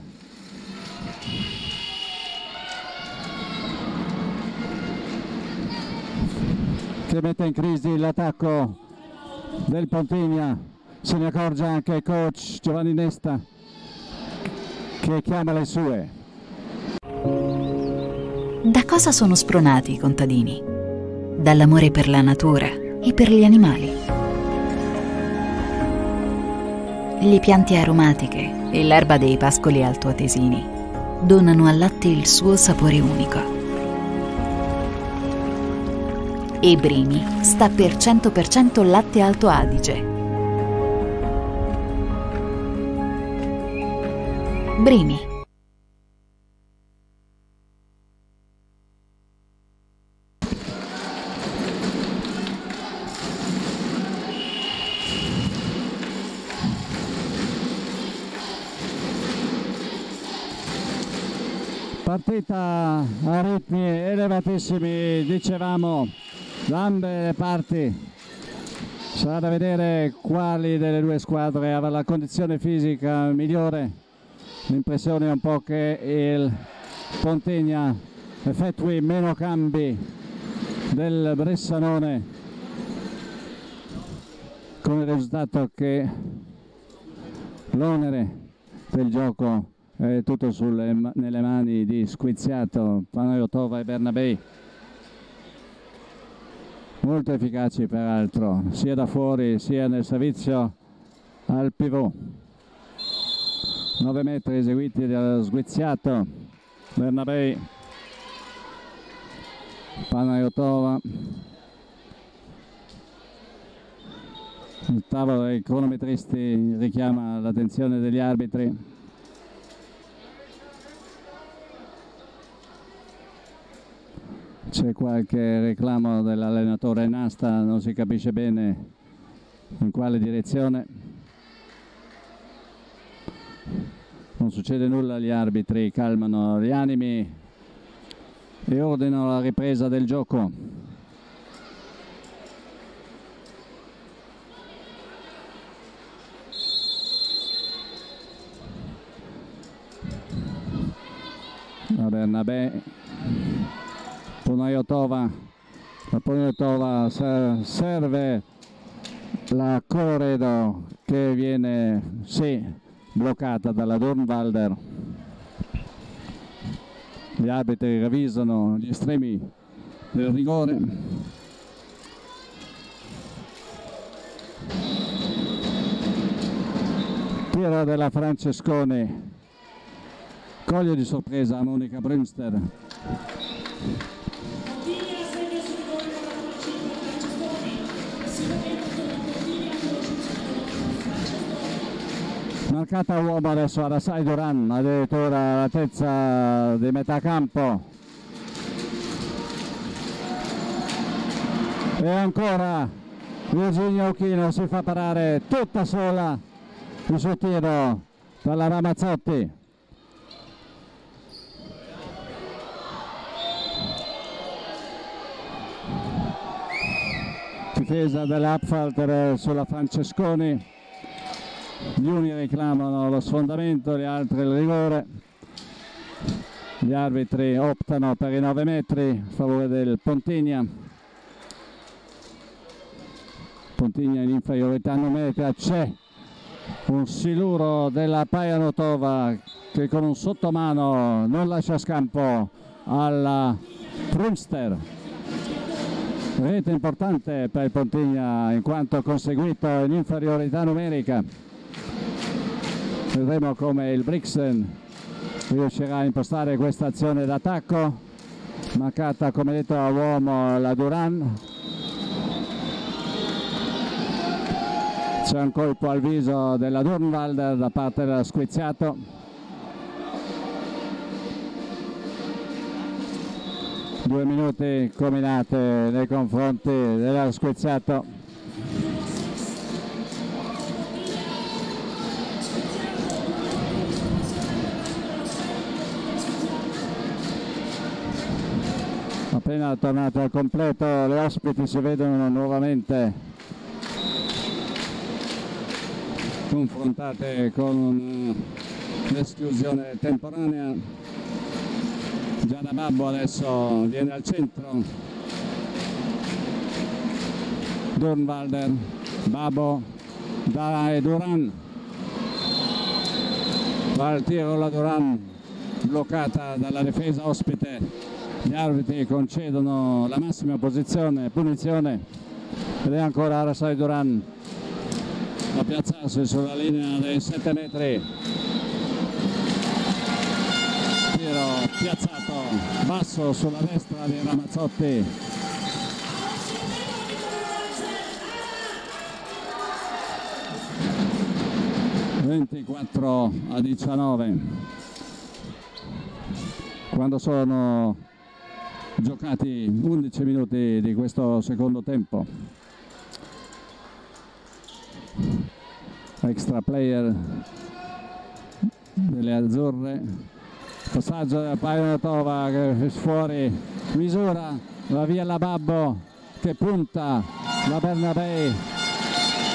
Che mette in crisi l'attacco del Pontigna se ne accorge anche il coach Giovanni Nesta che chiama le sue da cosa sono spronati i contadini? Dall'amore per la natura e per gli animali. Le piante aromatiche e l'erba dei pascoli altoatesini donano al latte il suo sapore unico. E Brimi sta per 100% latte alto adige. Brimi Partita a ritmi elevatissimi, dicevamo, ambe le parti. Sarà da vedere quali delle due squadre avrà la condizione fisica migliore. L'impressione è un po' che il Pontegna effettui meno cambi del Bressanone con il risultato che l'onere del gioco è tutto sulle, nelle mani di Squiziato, Panayotova e Bernabei. Molto efficaci peraltro sia da fuori sia nel servizio al pivot. 9 metri eseguiti dallo sguizziato Bernabei. Panayotova il tavolo dei cronometristi richiama l'attenzione degli arbitri c'è qualche reclamo dell'allenatore Nasta, non si capisce bene in quale direzione. Non succede nulla, gli arbitri calmano gli animi e ordinano la ripresa del gioco. Bernabé Punajotova la Punajotova serve la Coredo che viene sì, bloccata dalla Dornwalder. Gli arbitri ravvisano gli estremi del rigore. Tiro della Francescone coglie di sorpresa Monica Brunster marcata uomo adesso alla Sai Duran addirittura all'altezza di metà campo. E ancora Virginia Occhino si fa parare tutta sola il suo tiro dalla Ramazzotti. Difesa dell'Apfalter sulla Francesconi gli uni reclamano lo sfondamento, gli altri il rigore. Gli arbitri optano per i 9 metri a favore del Pontigna. Pontigna in inferiorità numerica c'è un siluro della Pajanotova che con un sottomano non lascia scampo alla Prunster. Rete importante per Pontigna in quanto conseguito in inferiorità numerica vedremo come il Brixen riuscirà a impostare questa azione d'attacco. Mancata come detto a uomo la Duran. C'è un colpo al viso della Durnwalder da parte dello squiziato. Due minuti combinate nei confronti dello squiziato appena tornato al completo le ospiti si vedono nuovamente confrontate con l'esclusione temporanea. Giada Babbo adesso viene al centro. Dornwalder Babbo Dara e Duran. Va al tiro la Duran bloccata dalla difesa ospite gli arbitri concedono la massima posizione, punizione ed è ancora Arasai Duran a piazzarsi sulla linea dei 7 metri. Tiro piazzato basso sulla destra di Ramazzotti. Ventiquattro a 19 quando sono giocati 11 minuti di questo secondo tempo. Extra player delle azzurre. Passaggio da Paionatova che fuori misura va via la Babbo che punta la Bernabei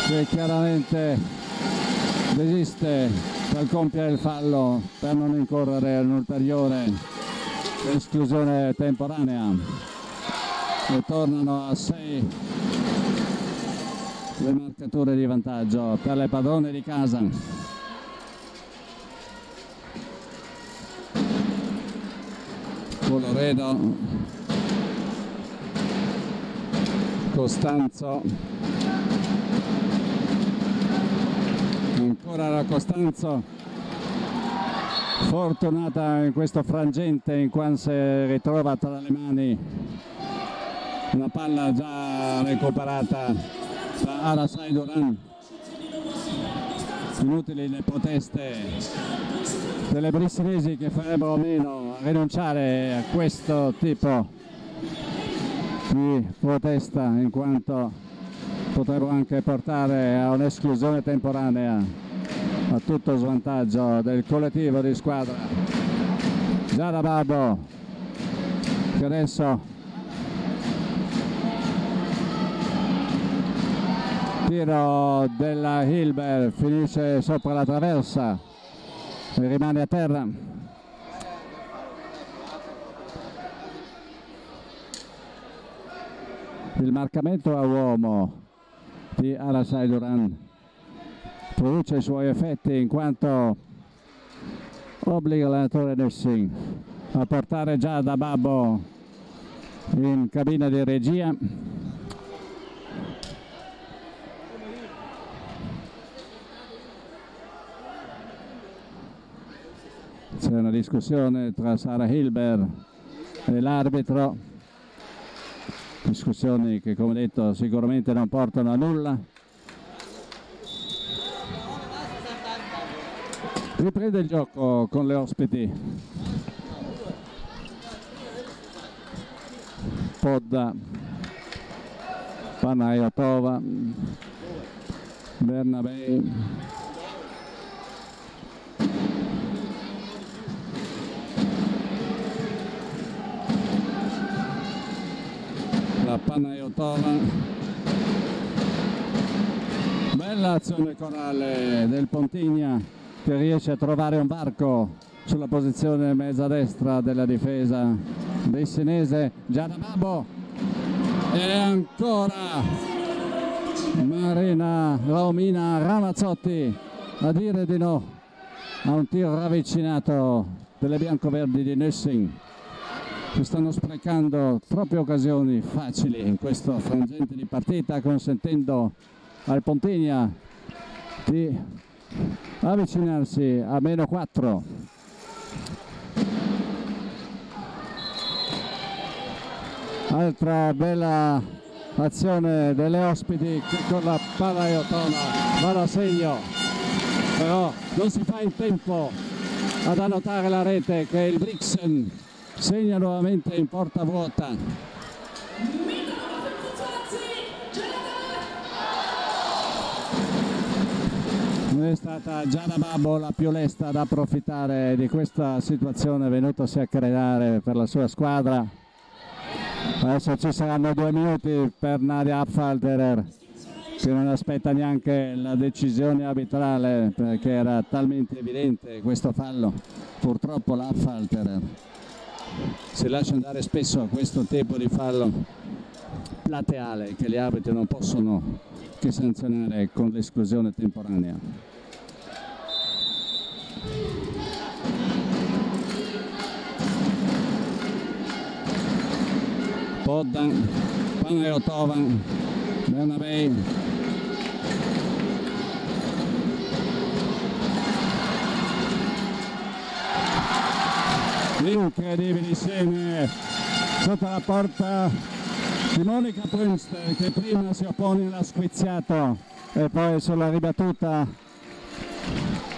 che chiaramente desiste dal compiere il fallo per non incorrere un'ulteriore esclusione temporanea. E tornano a 6 le marcature di vantaggio per le padrone di casa. Coloredo Costanzo. Ancora la Costanzo fortunata in questo frangente in quanto si ritrova tra le mani una palla già recuperata da Arasai Duran inutili le proteste delle brissinesi che farebbero meno rinunciare a questo tipo di protesta in quanto potrebbero anche portare a un'esclusione temporanea a tutto svantaggio del collettivo di squadra. Giada Babbo che adesso tiro della Hilber finisce sopra la traversa e rimane a terra. Il marcamento a uomo di Arasai Duran produce i suoi effetti in quanto obbliga l'allenatore Nessing a portare già da Babbo in cabina di regia. C'è una discussione tra Sara Hilber e l'arbitro. Discussioni che come detto sicuramente non portano a nulla riprende il gioco con le ospiti. Podda Panayotova Bernabei. La Panayotova bella azione corale del Pontigna che riesce a trovare un varco sulla posizione mezza destra della difesa dei senese Babbo e ancora Marina Romina Ramazzotti a dire di no a un tiro ravvicinato delle biancoverdi di Nessing. Che stanno sprecando troppe occasioni facili in questo frangente di partita consentendo al Pontigna di avvicinarsi a meno 4 altra bella azione delle ospiti con la palla Iotona va da segno. Però non si fa in tempo ad annotare la rete che il Brixen segna nuovamente in porta vuota è stata Giada Babbo la più lesta ad approfittare di questa situazione venutosi a creare per la sua squadra adesso ci saranno due minuti per Nadia Abfalterer che non aspetta neanche la decisione arbitrale perché era talmente evidente questo fallo purtroppo l'Abfalterer si lascia andare spesso a questo tipo di fallo plateale che gli arbitri non possono che sanzionare con l'esclusione temporanea. Poddan, Panayotova, Bernabei, incredibili scene sotto la porta di Monica Prünster che prima si oppone alla squiziato e poi sulla ribattuta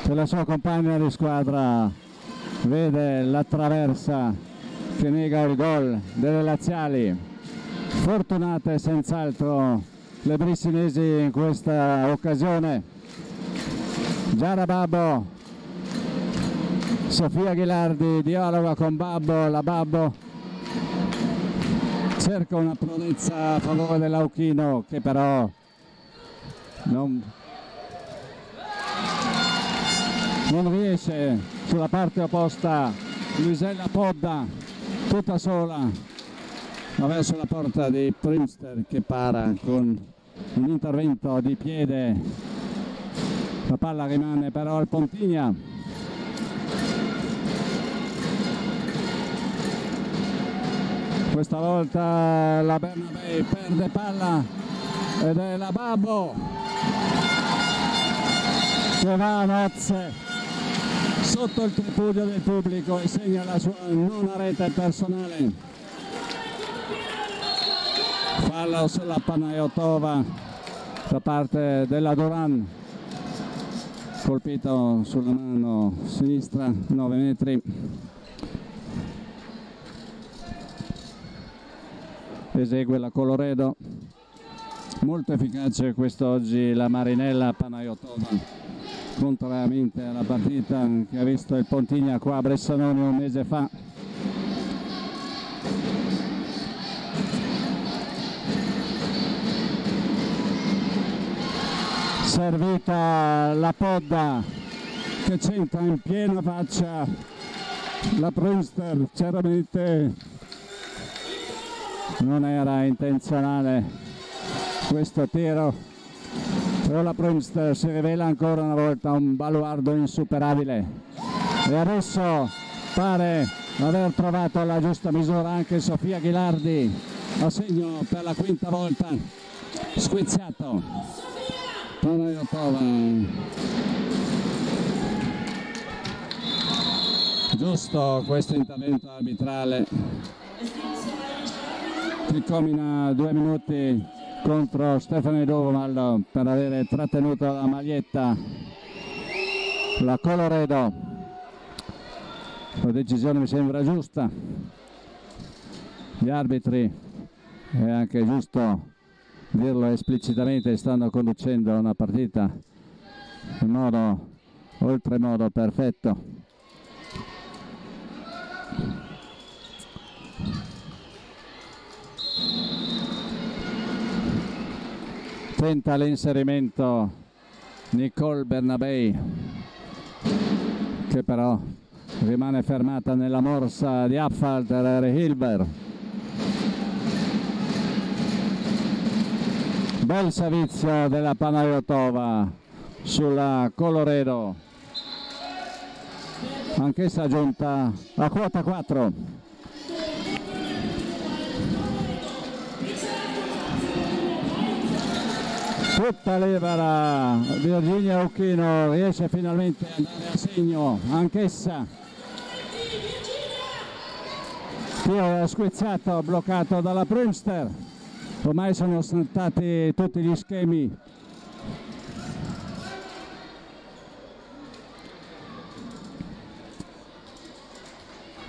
della sua compagna di squadra vede la traversa che nega il gol delle laziali. Fortunate senz'altro le brissinesi in questa occasione. Giara Babbo Sofia Ghilardi dialoga con Babbo, la Babbo cerca una prodezza a favore dell'Auchino che però non, non riesce sulla parte opposta Luisella Podda tutta sola. Ma verso la porta di Primster che para con un intervento di piede. La palla rimane però al Pontigna. Questa volta la Bernabei perde palla ed è la Babbo. Che va a nozze sotto il tripudio del pubblico e segna la sua nona rete personale. Fallo sulla Panayotova da parte della Duran. Colpito sulla mano sinistra 9 metri. Esegue la Coloredo. Molto efficace quest'oggi la Marinella Panayotova contrariamente alla partita che ha visto il Pontigna qua a Bressanone un mese fa. Servita la podda che c'entra in piena faccia la Prünster chiaramente. Non era intenzionale questo tiro però la Prünster si rivela ancora una volta un baluardo insuperabile. E adesso pare aver trovato la giusta misura anche Sofia Ghilardi. A segno per la quinta volta. Panayotova giusto questo intervento arbitrale. Che combina due minuti contro Stefano Dovaldo per avere trattenuto la maglietta. La Coloredo. La decisione mi sembra giusta. Gli arbitri è anche giusto dirlo esplicitamente stanno conducendo una partita in modo oltremodo perfetto tenta l'inserimento Nicole Bernabei che però rimane fermata nella morsa di Affalter e Hilber bel servizio della Panayotova sulla Coloredo anch'essa giunta a quota 4 tutta libera Virginia Occhino riesce finalmente ad andare a segno anch'essa. Tiro squizzato bloccato dalla Primster ormai sono stati tutti gli schemi.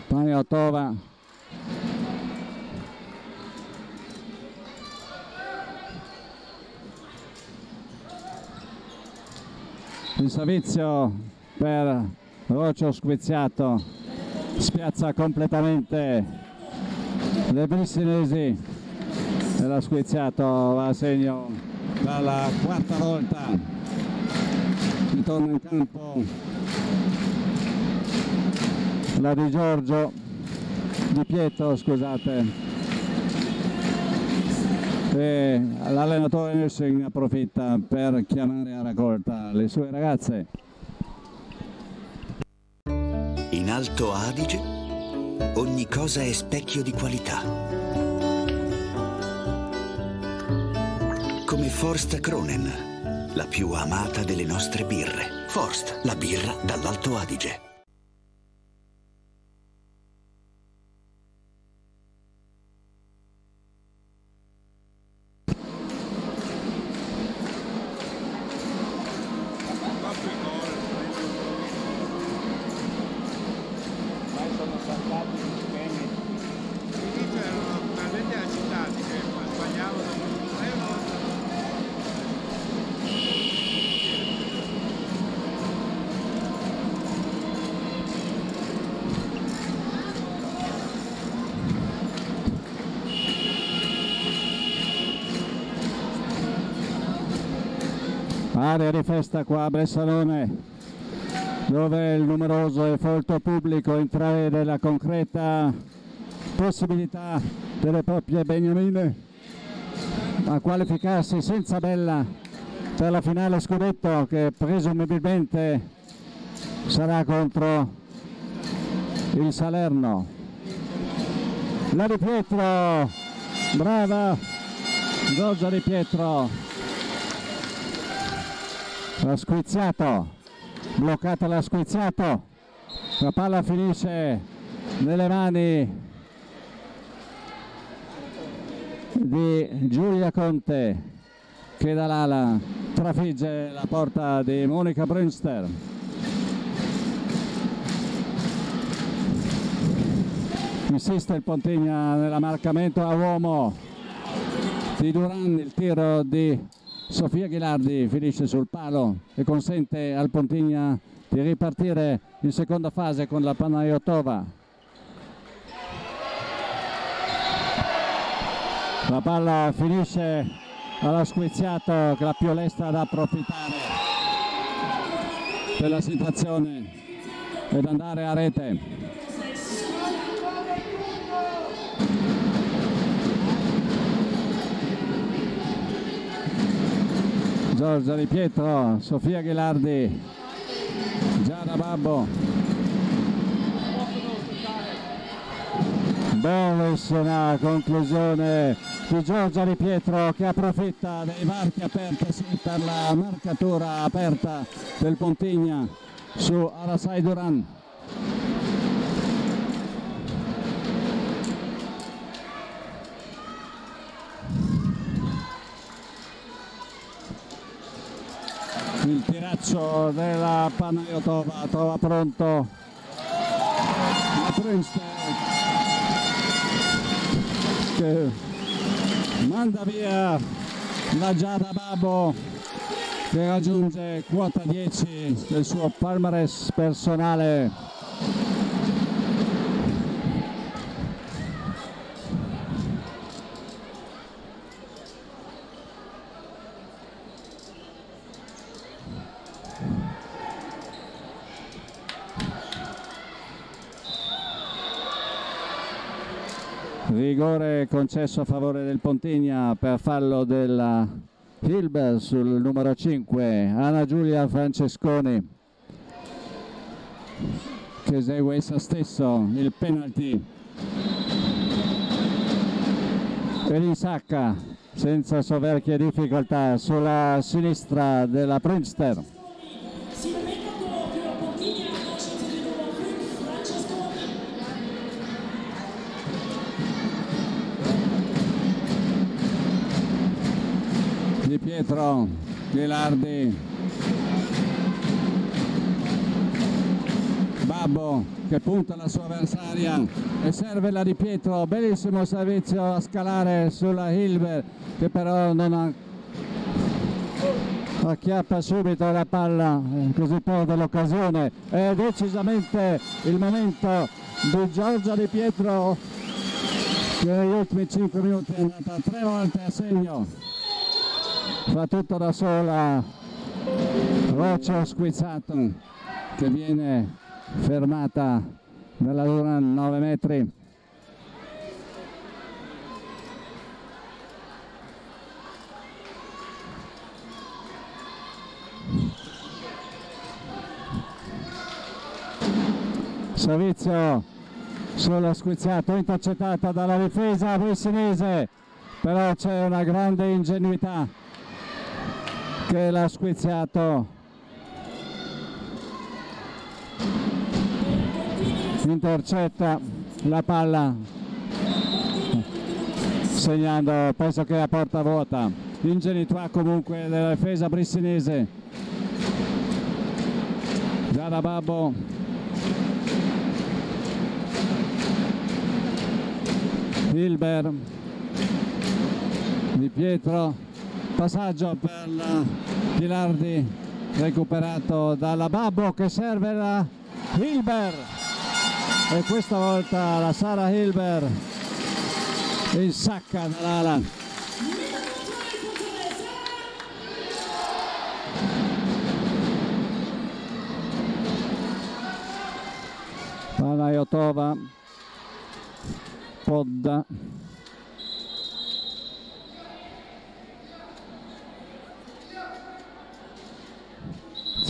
Paniotova il servizio per Rocio squiziato. Spiazza completamente le brissinesi e l'ha squiziato va a segno dalla quarta volta. Ritorna in campo la di Giorgio di Pietro scusate e l'allenatore Nursing approfitta per chiamare a raccolta le sue ragazze. In Alto Adige ogni cosa è specchio di qualità. Come Forst Kronen, la più amata delle nostre birre. Forst, la birra dall'Alto Adige. Area di festa qua a Bressanone dove il numeroso e folto pubblico intravede la concreta possibilità delle proprie beniamine a qualificarsi senza bella per la finale scudetto che presumibilmente sarà contro il Salerno. La Di Pietro, brava, Giorgia Di Pietro, ha squiziato, bloccata la squiziato, la palla finisce nelle mani di Giulia Conte che dall'ala trafigge la porta di Monica Brunster. Insiste il Pontigna nell'ammarcamento a uomo di Duran, il tiro di Sofia Ghilardi finisce sul palo e consente al Pontigna di ripartire in seconda fase con la Panayotova. La palla finisce alla squiziato che la Piolesta ad approfittare della situazione ed andare a rete. Giorgia Di Pietro, Sofia Ghilardi, Giada Babbo. Bellissima conclusione di Giorgia Di Pietro che approfitta dei varchi aperti per la marcatura aperta del Pontigna su Arasai Duran. Il tiraccio della Panayotova trova pronto la Princeton che manda via la Giada Babo che raggiunge quota 10 del suo palmarès personale rigore concesso a favore del Pontigna per fallo della Hilber sul numero 5 Anna Giulia Francesconi che esegue essa stesso il penalty. E l'insacca senza soverchie difficoltà sulla sinistra della Prinster Di Pietro Ghilardi Babbo che punta la sua avversaria e serve la Di Pietro bellissimo servizio a scalare sulla Hilber che però non ha acchiappa subito la palla eh, così perde l'occasione è decisamente il momento di Giorgia Di Pietro che negli ultimi 5 minuti è andata tre volte a segno fa tutto da sola. Roccio Squizzato che viene fermata dalla Duran 9 metri. Servizio sullo squizzato intercettata dalla difesa bressinese però c'è una grande ingenuità che l'ha squiziato intercetta la palla. Segnando penso che a porta vuota. Ingenuità comunque della difesa brissinese. Giada Babbo. Hilber Di Pietro passaggio per Pilardi recuperato dalla Babbo che serve la Hilber e questa volta la Sara Hilber in sacca dall'ala. Panayotova Podda.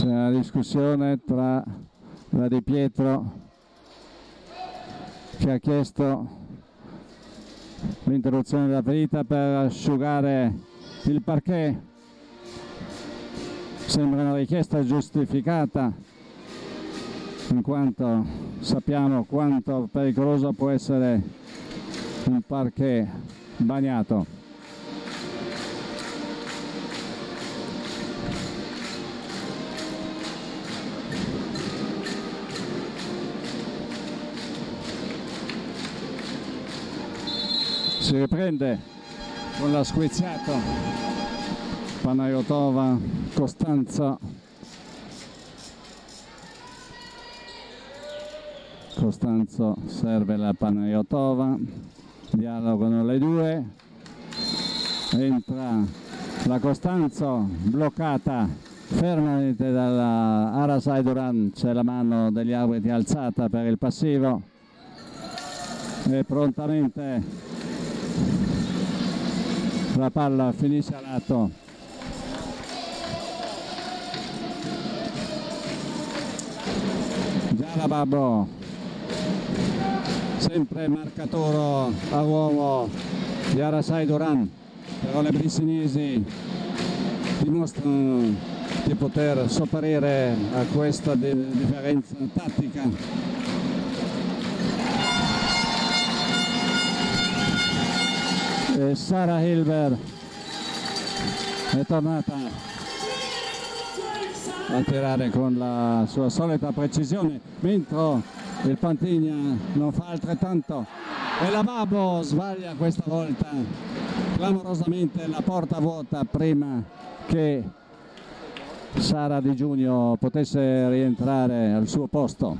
C'è una discussione tra la Di Pietro che ha chiesto l'interruzione della ferita per asciugare il parquet. Sembra una richiesta giustificata in quanto sappiamo quanto pericoloso può essere un parquet bagnato si riprende con la squiziato Panayotova Costanza. Costanzo serve la Panayotova. Dialogano le due. Entra la Costanzo bloccata fermamente dalla Arasai Duran c'è la mano degli arbitri alzata per il passivo. E prontamente la palla finisce a lato. Giara Babbo. Sempre marcatore a uomo di Arasai Duran però le brissinesi dimostrano di poter sopperire a questa differenza tattica e Sara Hilber è tornata a tirare con la sua solita precisione mentre il Pantigna non fa altrettanto. E la Babbo sbaglia questa volta clamorosamente la porta vuota prima che Sara Di Giugno potesse rientrare al suo posto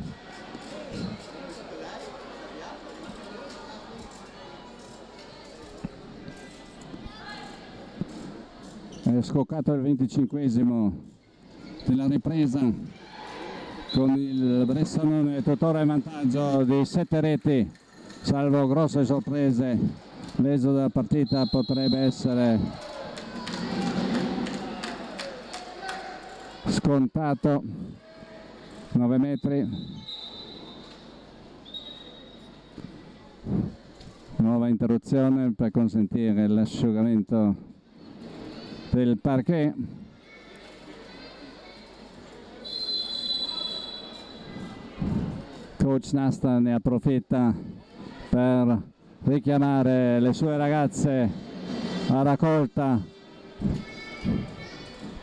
è scoccato il 25 della ripresa con il Bressanone tuttora in vantaggio di sette reti salvo grosse sorprese. L'esodo della partita potrebbe essere scontato. 9 metri. Nuova interruzione per consentire l'asciugamento del parquet. Coach Nasta ne approfitta per richiamare le sue ragazze a raccolta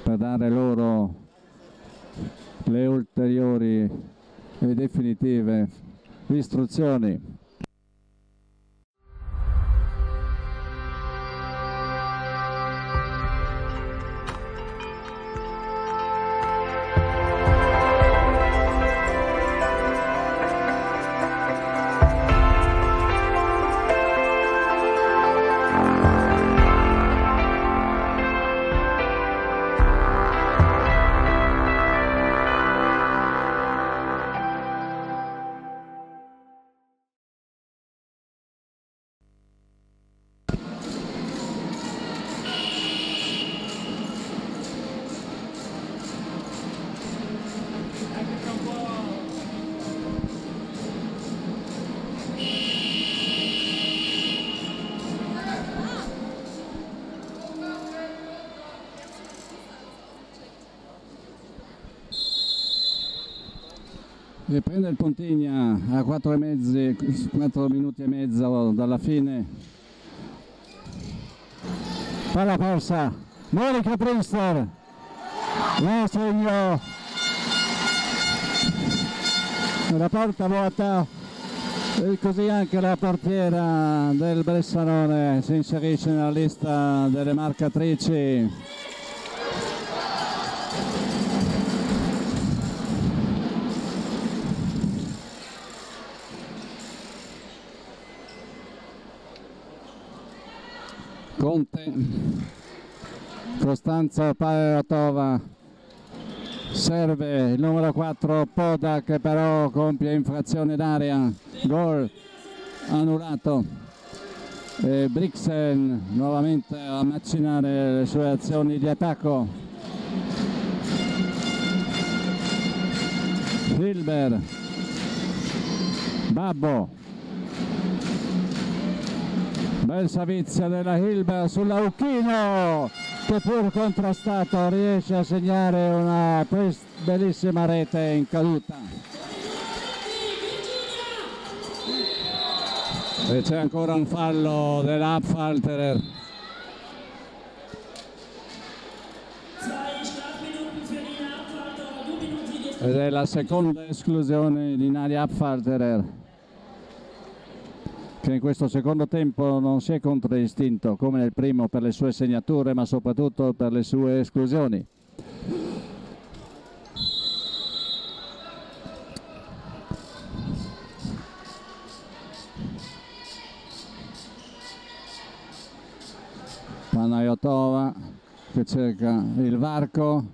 per dare loro le ulteriori e definitive istruzioni 4, e mezzi, 4 minuti e mezzo dalla fine. Palla persa Monica Priester la segno la porta vuota. E così anche la portiera del Bressanone si inserisce nella lista delle marcatrici Conte. Costanza Paratova serve il numero 4 Poda che però compie infrazione d'area gol annullato e Brixen nuovamente a macinare le sue azioni di attacco. Hilber Babbo bel servizio della Hilber sulla Uchino che pur contrastato riesce a segnare una bellissima rete in caduta. E c'è ancora un fallo dell'Abfalterer. Ed è la seconda esclusione di Nadia Abfalterer che in questo secondo tempo non si è contraddistinto come nel primo per le sue segnature ma soprattutto per le sue esclusioni. Panayotova che cerca il varco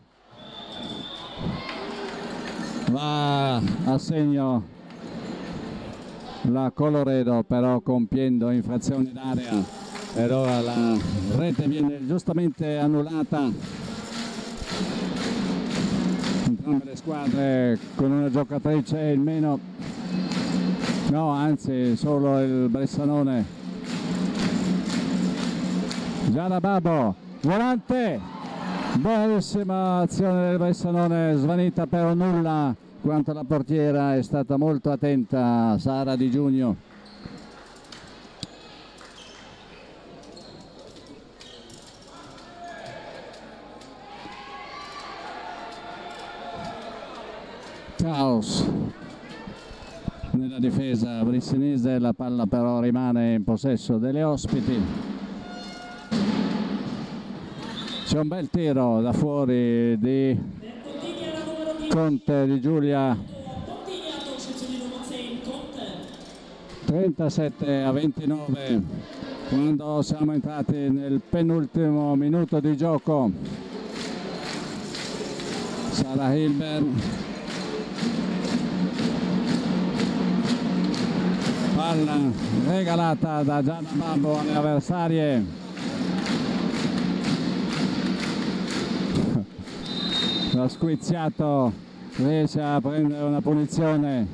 va a segno la Coloredo però compiendo infrazioni d'area. Ed ora la rete viene giustamente annullata. Entrambe le squadre con una giocatrice in meno. No anzi solo il Bressanone. Giada Babbo volante. Bellissima azione del Bressanone svanita però nulla quanto la portiera è stata molto attenta Sara Di Giugno. Caos. Nella difesa brissinese la palla però rimane in possesso delle ospiti. C'è un bel tiro da fuori di Conte di Giulia. 37 a 29 quando siamo entrati nel penultimo minuto di gioco. Sara Hilbert. Palla regalata da Gianna Babbo alle avversarie lo squiziato riesce a prendere una punizione.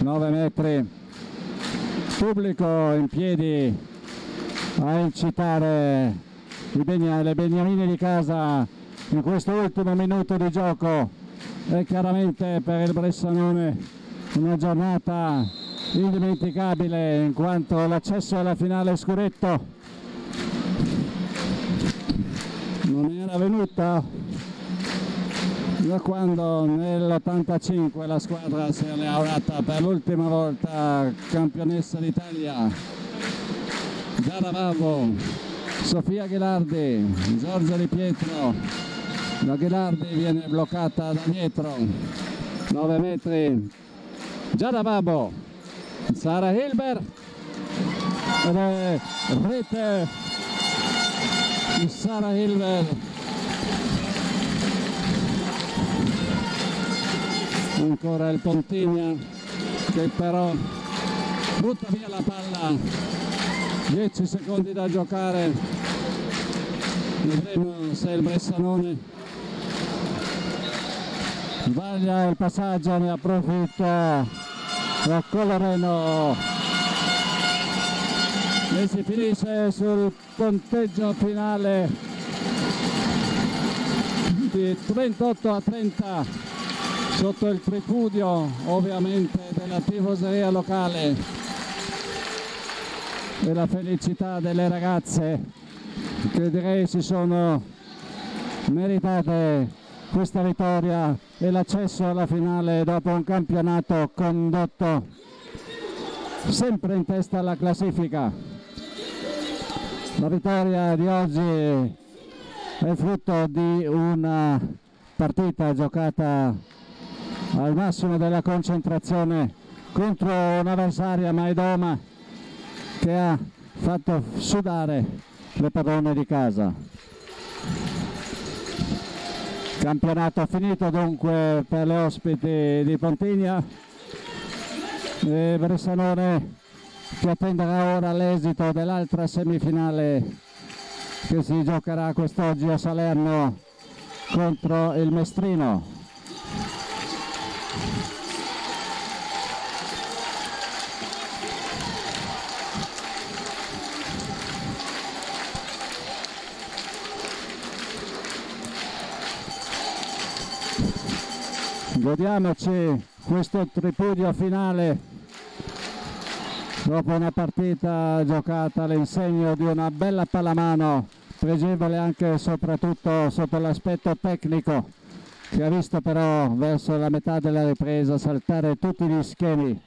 9 metri. Pubblico in piedi a incitare le beniamine di casa in questo ultimo minuto di gioco. E chiaramente per il Bressanone una giornata indimenticabile in quanto l'accesso alla finale scudetto non era venuta da quando nell'85 la squadra si è laureata per l'ultima volta campionessa d'Italia Giada Babbo, Sofia Ghilardi, Giorgia Di Pietro. La Ghilardi viene bloccata da dietro 9 metri. Giada Babbo Sara Hilbert ed è rete di Sara Hilbert ancora il Pontigna che però butta via la palla. 10 secondi da giocare. Vedremo se il Bressanone sbaglia il passaggio ne approfitta Coloreno e si finisce sul conteggio finale di 38 a 30 sotto il tripudio ovviamente della tifoseria locale e la felicità delle ragazze che direi si sono meritate questa vittoria e l'accesso alla finale dopo un campionato condotto sempre in testa alla classifica. La vittoria di oggi è frutto di una partita giocata al massimo della concentrazione contro un'avversaria Maedoma che ha fatto sudare le padrone di casa. Campionato finito dunque per le ospiti di Pontigna e Bressanone che attenderà ora l'esito dell'altra semifinale che si giocherà quest'oggi a Salerno contro il Mestrino. Godiamoci questo tripudio finale dopo una partita giocata all'insegno di una bella pallamano pregevole anche e soprattutto sotto l'aspetto tecnico che ha visto però verso la metà della ripresa saltare tutti gli schemi